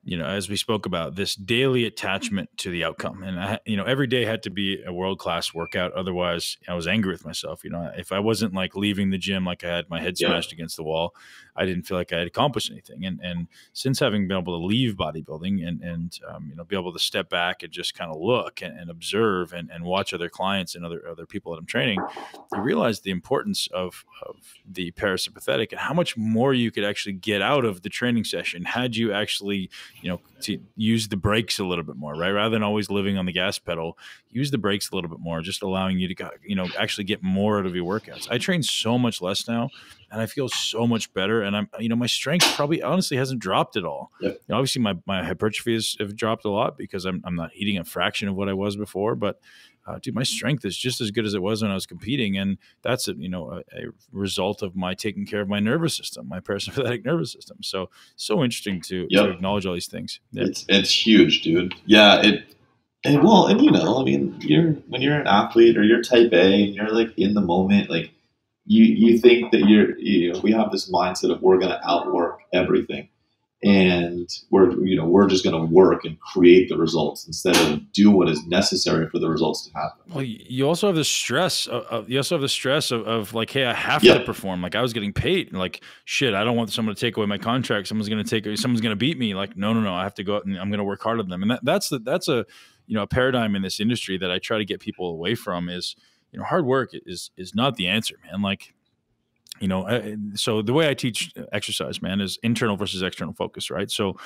you know, as we spoke about, this daily attachment to the outcome. And I, you know, every day had to be a world class workout. Otherwise, I was angry with myself. You know, if I wasn't like leaving the gym like I had my head smashed yeah. against the wall, I didn't feel like I had accomplished anything. And and since having been able to leave bodybuilding and and um, you know be able to step back and just kind of look and, and observe and, and watch other clients and other other people that I'm training, you realize the importance of of the parasympathetic and how much more you could actually get out of the training session had you actually you know to use the brakes a little bit more, right? Rather than always living on the gas pedal, use the brakes a little bit more, just allowing you to you know actually get more out of your workouts. I train so much less now and I feel so much better. And I'm, you know, my strength probably honestly hasn't dropped at all. Yep. You know, obviously, my my hypertrophy has have dropped a lot because I'm I'm not eating a fraction of what I was before. But uh, dude, my strength is just as good as it was when I was competing, and that's a you know a, a result of my taking care of my nervous system, my parasympathetic nervous system. So so interesting to, yep. to acknowledge all these things. Yeah. It's it's huge, dude. Yeah, it. And well, and you know, I mean, you're when you're an athlete or you're type A and you're like in the moment, like you you think that you're you know we have this mindset of we're going to outwork everything. And we're you know we're just going to work and create the results instead of do what is necessary for the results to happen. Well you also have the stress of, of you also have the stress of, of like hey i have to perform. Like i was getting paid. And like shit i don't want someone to take away my contract. Someone's going to take someone's going to beat me. Like no no no. I have to go out and i'm going to work hard on them. And that, that's the, that's a you know a paradigm in this industry that i try to get people away from is you know, hard work is is not the answer, man. Like, you know, so the way I teach exercise, man, is internal versus external focus, right? So,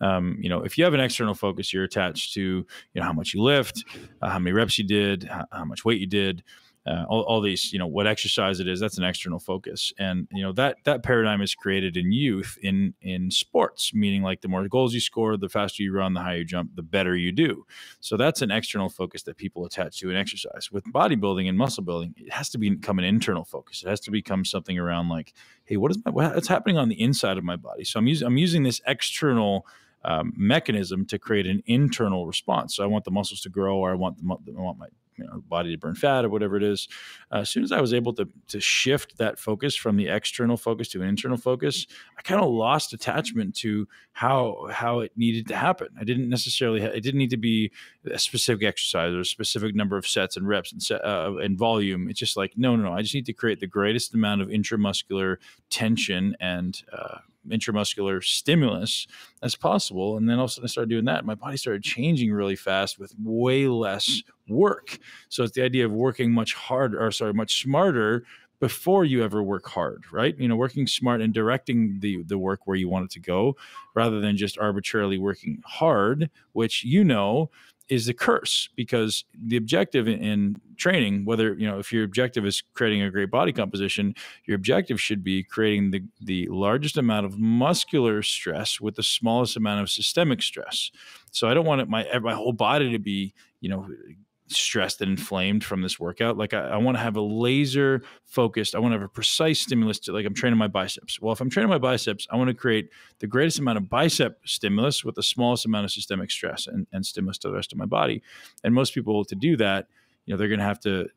um, you know, if you have an external focus, you're attached to you know how much you lift, uh, how many reps you did, how, how much weight you did uh, all, all, these you know what exercise it is that's an external focus. And you know that that paradigm is created in youth in in sports meaning like the more goals you score the faster you run the higher you jump the better you do. So that's an external focus that people attach to an exercise. With bodybuilding and muscle building it has to become an internal focus. It has to become something around like hey what is my what's happening on the inside of my body? So i'm using i'm using this external um, mechanism to create an internal response. So I want the muscles to grow, or I want the, I want my you know, body to burn fat or whatever it is. Uh, as soon as I was able to to shift that focus from the external focus to an internal focus, I kind of lost attachment to how how it needed to happen. I didn't necessarily it didn't need to be a specific exercise or a specific number of sets and reps and set, uh, and volume. It's just like no no no. I just need to create the greatest amount of intramuscular tension and uh, intramuscular stimulus as possible. And then all of a sudden I started doing that. My body started changing really fast with way less work. So it's the idea of working much harder, or sorry, much smarter before you ever work hard, right? You know, working smart and directing the the work where you want it to go rather than just arbitrarily working hard, which you know is the curse because the objective in training whether you know if your objective is creating a great body composition your objective should be creating the the largest amount of muscular stress with the smallest amount of systemic stress. So i don't want it, my my whole body to be you know stressed and inflamed from this workout. Like I, I want to have a laser focused, I want to have a precise stimulus to like I'm training my biceps. Well, if I'm training my biceps, I want to create the greatest amount of bicep stimulus with the smallest amount of systemic stress and, and stimulus to the rest of my body. And most people to do that, you know, they're going to have to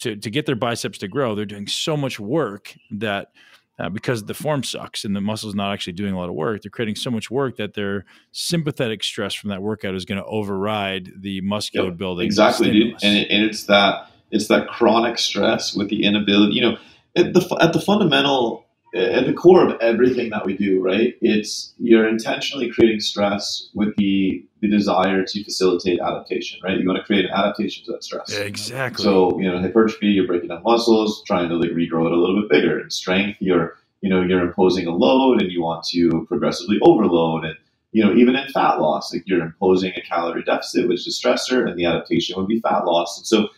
to to get their biceps to grow. They're doing so much work that uh, because the form sucks and the muscle's not actually doing a lot of work, they're creating so much work that their sympathetic stress from that workout is going to override the muscular Yep, building. Exactly, dude. And, it, and it's that it's that chronic stress with the inability. You know, at the at the fundamental, at the core of everything that we do, right? It's you're intentionally creating stress with the the desire to facilitate adaptation, right? You want to create an adaptation to that stress. Yeah, exactly. So you know, hypertrophy, you're breaking down muscles, trying to like regrow it a little bit bigger. And strength, you're you know you're imposing a load, and you want to progressively overload. And you know, even in fat loss, like you're imposing a calorie deficit, which is stressor, and the adaptation would be fat loss. And so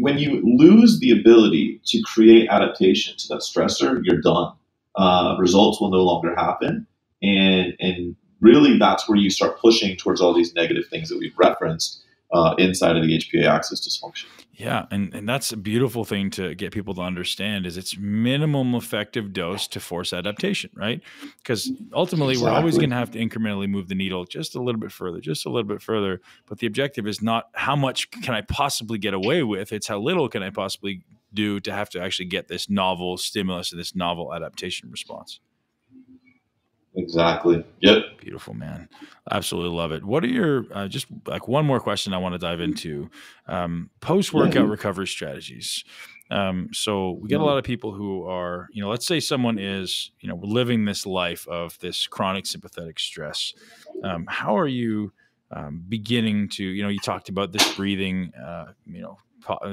when you lose the ability to create adaptation to that stressor, you're done. Uh, results will no longer happen, and and really that's where you start pushing towards all these negative things that we've referenced uh, inside of the HPA axis dysfunction. Yeah, and, and that's a beautiful thing to get people to understand is it's minimum effective dose to force adaptation, right? Because ultimately we're always going to have to incrementally move the needle just a little bit further, just a little bit further. But the objective is not how much can I possibly get away with; it's how little can I possibly do to have to actually get this novel stimulus and this novel adaptation response. Exactly. Yep. Beautiful, man. Absolutely love it. What are your uh, just like one more question I want to dive into um, post workout Yeah. recovery strategies? Um, so we get a lot of people who are, you know, let's say someone is, you know, living this life of this chronic sympathetic stress. Um, how are you um, beginning to, you know, you talked about this breathing, uh, you know,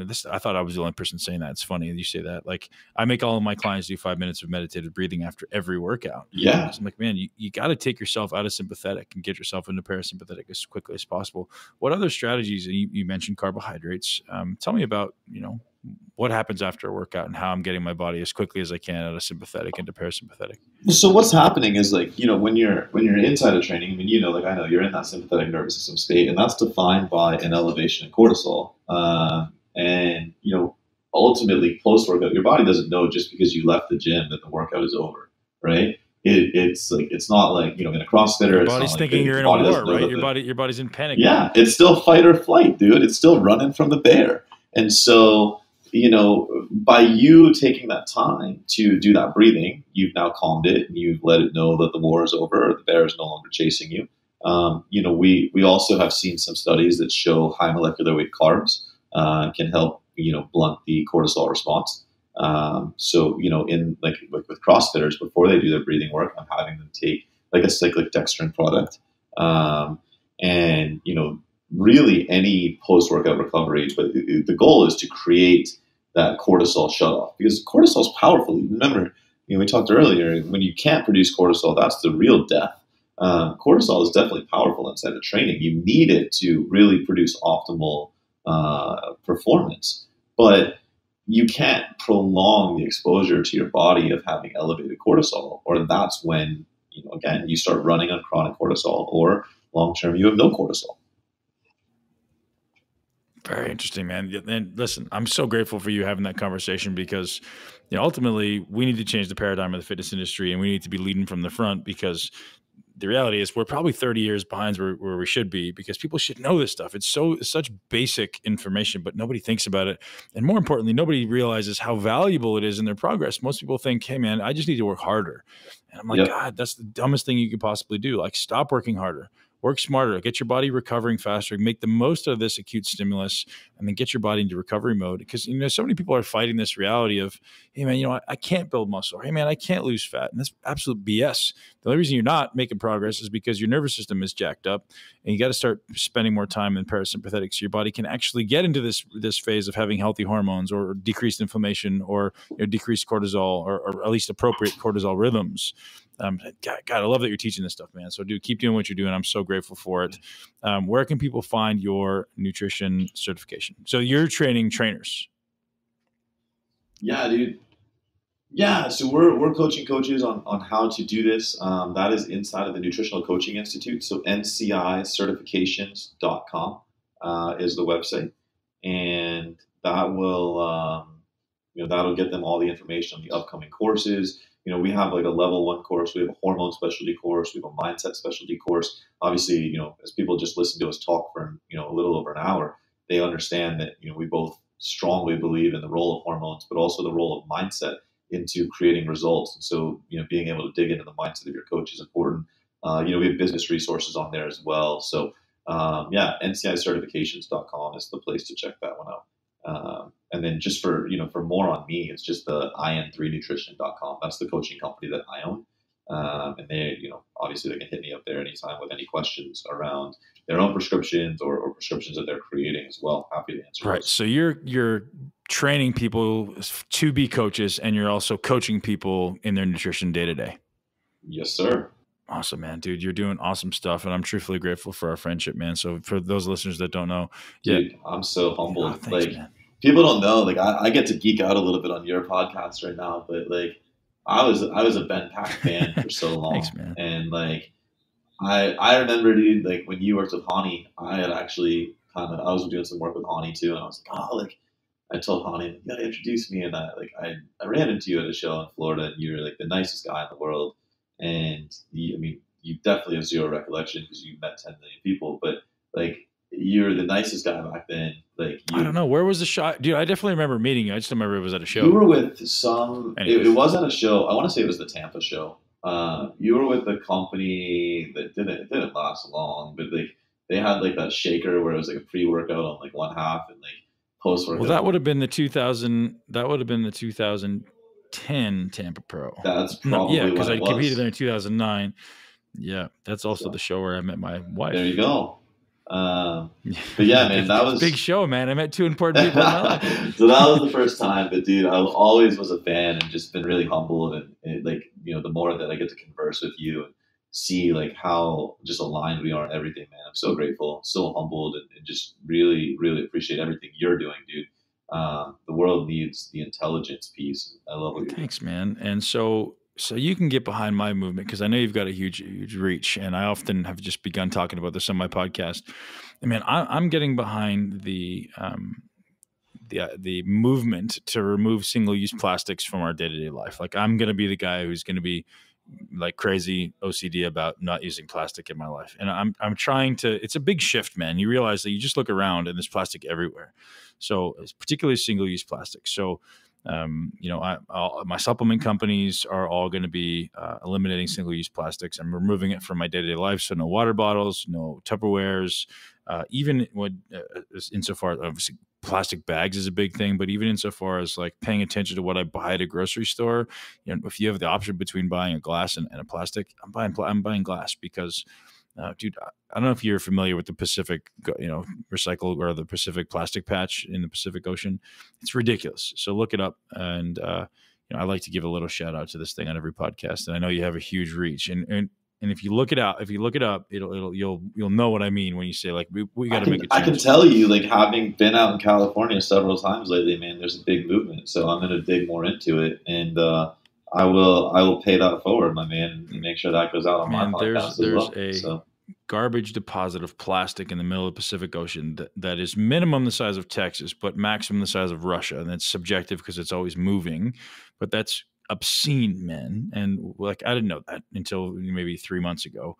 this I thought I was the only person saying that. It's funny that you say that. Like I make all of my clients do five minutes of meditative breathing after every workout. Yeah. I'm like, man, you, you got to take yourself out of sympathetic and get yourself into parasympathetic as quickly as possible. What other strategies? And you, you mentioned carbohydrates. Um, tell me about you know what happens after a workout and how I'm getting my body as quickly as I can out of sympathetic into parasympathetic. So what's happening is like you know when you're when you're inside of training. I mean, you know, like I know you're in that sympathetic nervous system state, and that's defined by an elevation in cortisol. Uh, and you know, ultimately, post workout, your body doesn't know just because you left the gym that the workout is over, right? It, it's like it's not like you know in a CrossFitter. Your body's like thinking the you're in a war, right? Your body, your body's in panic. Yeah, it's still fight or flight, dude. It's still running from the bear. And so, you know, by you taking that time to do that breathing, you've now calmed it and you've let it know that the war is over, or the bear is no longer chasing you. Um, you know, we we also have seen some studies that show high molecular weight carbs uh, can help you know blunt the cortisol response. Um, so you know, in like, like with CrossFitters, before they do their breathing work, I'm having them take like a cyclic dextrin product, um, and you know, really any post workout recovery. But the goal is to create that cortisol shut off because cortisol is powerful. Remember, you know, we talked earlier when you can't produce cortisol, that's the real death. Um, cortisol is definitely powerful inside of training. You need it to really produce optimal uh, performance, but you can't prolong the exposure to your body of having elevated cortisol, or that's when you know again you start running on chronic cortisol, or long term you have no cortisol. Very interesting, man. And listen, I'm so grateful for you having that conversation because, you know, ultimately we need to change the paradigm of the fitness industry and we need to be leading from the front because the reality is we're probably 30 years behind where, where we should be because people should know this stuff. It's so it's such basic information, but nobody thinks about it. And more importantly, nobody realizes how valuable it is in their progress. Most people think, hey man, I just need to work harder. And I'm like, Yep. God, that's the dumbest thing you could possibly do. Like stop working harder work smarter, get your body recovering faster, make the most of this acute stimulus, and then get your body into recovery mode. Because you know, so many people are fighting this reality of, hey man, you know, I, I can't build muscle. Or, hey man, I can't lose fat, and that's absolute BS. The only reason you're not making progress is because your nervous system is jacked up, and you got to start spending more time in parasympathetic so your body can actually get into this this phase of having healthy hormones or decreased inflammation or you know, decreased cortisol or, or at least appropriate cortisol rhythms. Um, God, God, I love that you're teaching this stuff, man. So, dude, keep doing what you're doing. I'm so grateful for it. Um, where can people find your nutrition certification? So, you're training trainers. Yeah, dude. Yeah, so we're, we're coaching coaches on, on how to do this. Um, that is inside of the Nutritional Coaching Institute. So NCIcertifications.com uh, is the website. and that will um, you know that'll get them all the information on the upcoming courses you know we have like a level one course we have a hormone specialty course we have a mindset specialty course. Obviously you know as people just listen to us talk for you know a little over an hour they understand that you know we both strongly believe in the role of hormones but also the role of mindset into creating results. And so you know being able to dig into the mindset of your coach is important. Uh, you know we have business resources on there as well. So um, yeah ncicertifications.com is the place to check that one out. Um, and then just for you know for more on me, it's just the in3nutrition.com. That's the coaching company that I own. Um, and they, you know, obviously they can hit me up there anytime with any questions around their own prescriptions or, or prescriptions that they're creating as well. Happy to answer. Right. Those. So you're you're training people to be coaches, and you're also coaching people in their nutrition day to day. Yes, sir. Awesome, man, dude. You're doing awesome stuff, and I'm truthfully grateful for our friendship, man. So for those listeners that don't know, dude, yeah, I'm so humbled. Oh, thanks, like man. People don't know, like I, I, get to geek out a little bit on your podcast right now, but like I was I was a Ben Pack fan for so [laughs] long, thanks, and like I I remember, dude, like when you worked with Hany, I had actually kind of I was doing some work with Hany too, and I was like, oh, like I told Hany, you gotta introduce me, and I like I I ran into you at a show in Florida, and you were like the nicest guy in the world. And you, I mean, you definitely have zero recollection because you met 10 million people, but like you're the nicest guy back then. Like you, I don't know where was the shot, dude. I definitely remember meeting you. I just remember it was at a show. You were with some. It, it, wasn't a show. I want to say it was the Tampa show. Uh, you were with the company that didn't it didn't last long, but like they had like that shaker where it was like a pre workout on like one half and like post workout. Well, that would have been the 2000. That would have been the 2010 Tampa Pro. That's probably no, yeah, because I was. competed there in 2009. Yeah, that's also So- the show where I met my wife. There you go. Um, [laughs] but yeah, man, that was a big show, man. I met two important people in my life. [laughs] so that was the first time, but dude, I always was a fan and just been really humbled and, and like you know the more that I get to converse with you and see like how just aligned we are in everything, man. I'm so grateful, so humbled, and, and just really, really appreciate everything you're doing, dude. Um, the world needs the intelligence piece. I love what you're Thanks, man. And so so you can get behind my movement because I know you've got a huge, huge reach, and I often have just begun talking about this on my podcast. I mean, I, am getting behind the um, the uh, the movement to remove single use plastics from our day to day life. Like, I'm going to be the guy who's going to be like crazy OCD about not using plastic in my life, and I'm I'm trying to. It's a big shift, man. You realize that you just look around and there's plastic everywhere. So, particularly single use plastic. So um, you know, I, my supplement companies are all going to be uh, eliminating single-use plastics. I'm removing it from my day-to-day life, so no water bottles, no Tupperwares, uh, even when uh, insofar obviously plastic bags is a big thing, but even insofar as like paying attention to what I buy at a grocery store, you know, if you have the option between buying a glass and, and a plastic, I'm buying I'm buying glass because uh, dude, I don't know if you're familiar with the Pacific, you know, recycle or the Pacific plastic patch in the Pacific Ocean. It's ridiculous. So look it up. And, uh, you know, I like to give a little shout out to this thing on every podcast. And I know you have a huge reach. And, and, and if you look it out, if you look it up, it'll, it'll, you'll, you'll know what I mean when you say like, we, we got to make it. I can tell you, like having been out in California several times lately, man, there's a big movement. So I'm going to dig more into it. And, uh, I will I will pay that forward, my man, and make sure that goes out on man, my podcast there's, as well. A, so garbage deposit of plastic in the middle of the Pacific Ocean that, that is minimum the size of Texas, but maximum the size of Russia. And that's subjective because it's always moving, but that's obscene, man. And like, I didn't know that until maybe three months ago.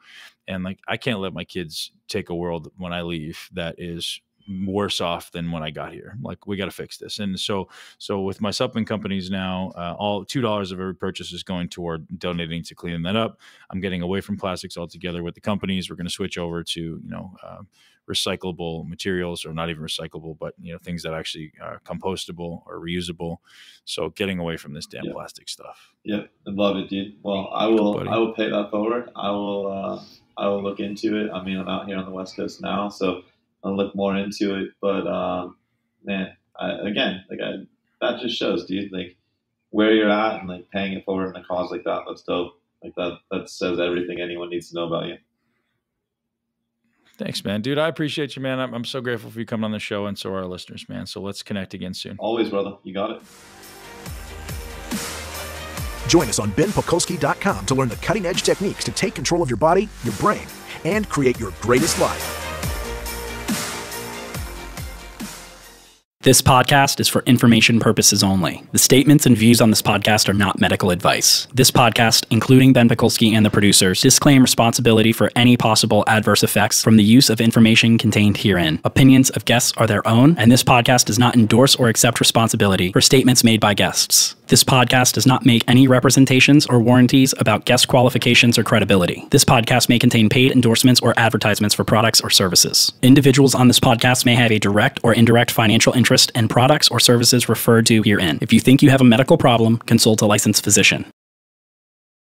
And like, I can't let my kids take a world when I leave that is worse off than when I got here. Like we got to fix this. And so, so with my supplement companies now, uh, all two dollars of every purchase is going toward donating to cleaning that up. I'm getting away from plastics altogether with the companies. We're going to switch over to you know uh, recyclable materials, or not even recyclable, but you know things that actually are compostable or reusable. So getting away from this damn yep. plastic stuff. Yep, I love it, dude. Well, I will. I will pay that forward. I will. Uh, I will look into it. I mean, I'm out here on the West Coast now, so I'll look more into it. But um, man, I, again, like I, that just shows, dude, like where you're at and like paying it forward in a cause like that. That's dope. Like that, that says everything anyone needs to know about you. Thanks, man. Dude, I appreciate you, man. I'm, I'm so grateful for you coming on the show, and so are our listeners, man. So let's connect again soon. Always, brother. You got it. Join us on benpakulski.com to learn the cutting edge techniques to take control of your body, your brain, and create your greatest life. This podcast is for information purposes only. The statements and views on this podcast are not medical advice. This podcast, including Ben Pakulski and the producers, disclaim responsibility for any possible adverse effects from the use of information contained herein. Opinions of guests are their own, and this podcast does not endorse or accept responsibility for statements made by guests. This podcast does not make any representations or warranties about guest qualifications or credibility. This podcast may contain paid endorsements or advertisements for products or services. Individuals on this podcast may have a direct or indirect financial interest in products or services referred to herein. If you think you have a medical problem, consult a licensed physician.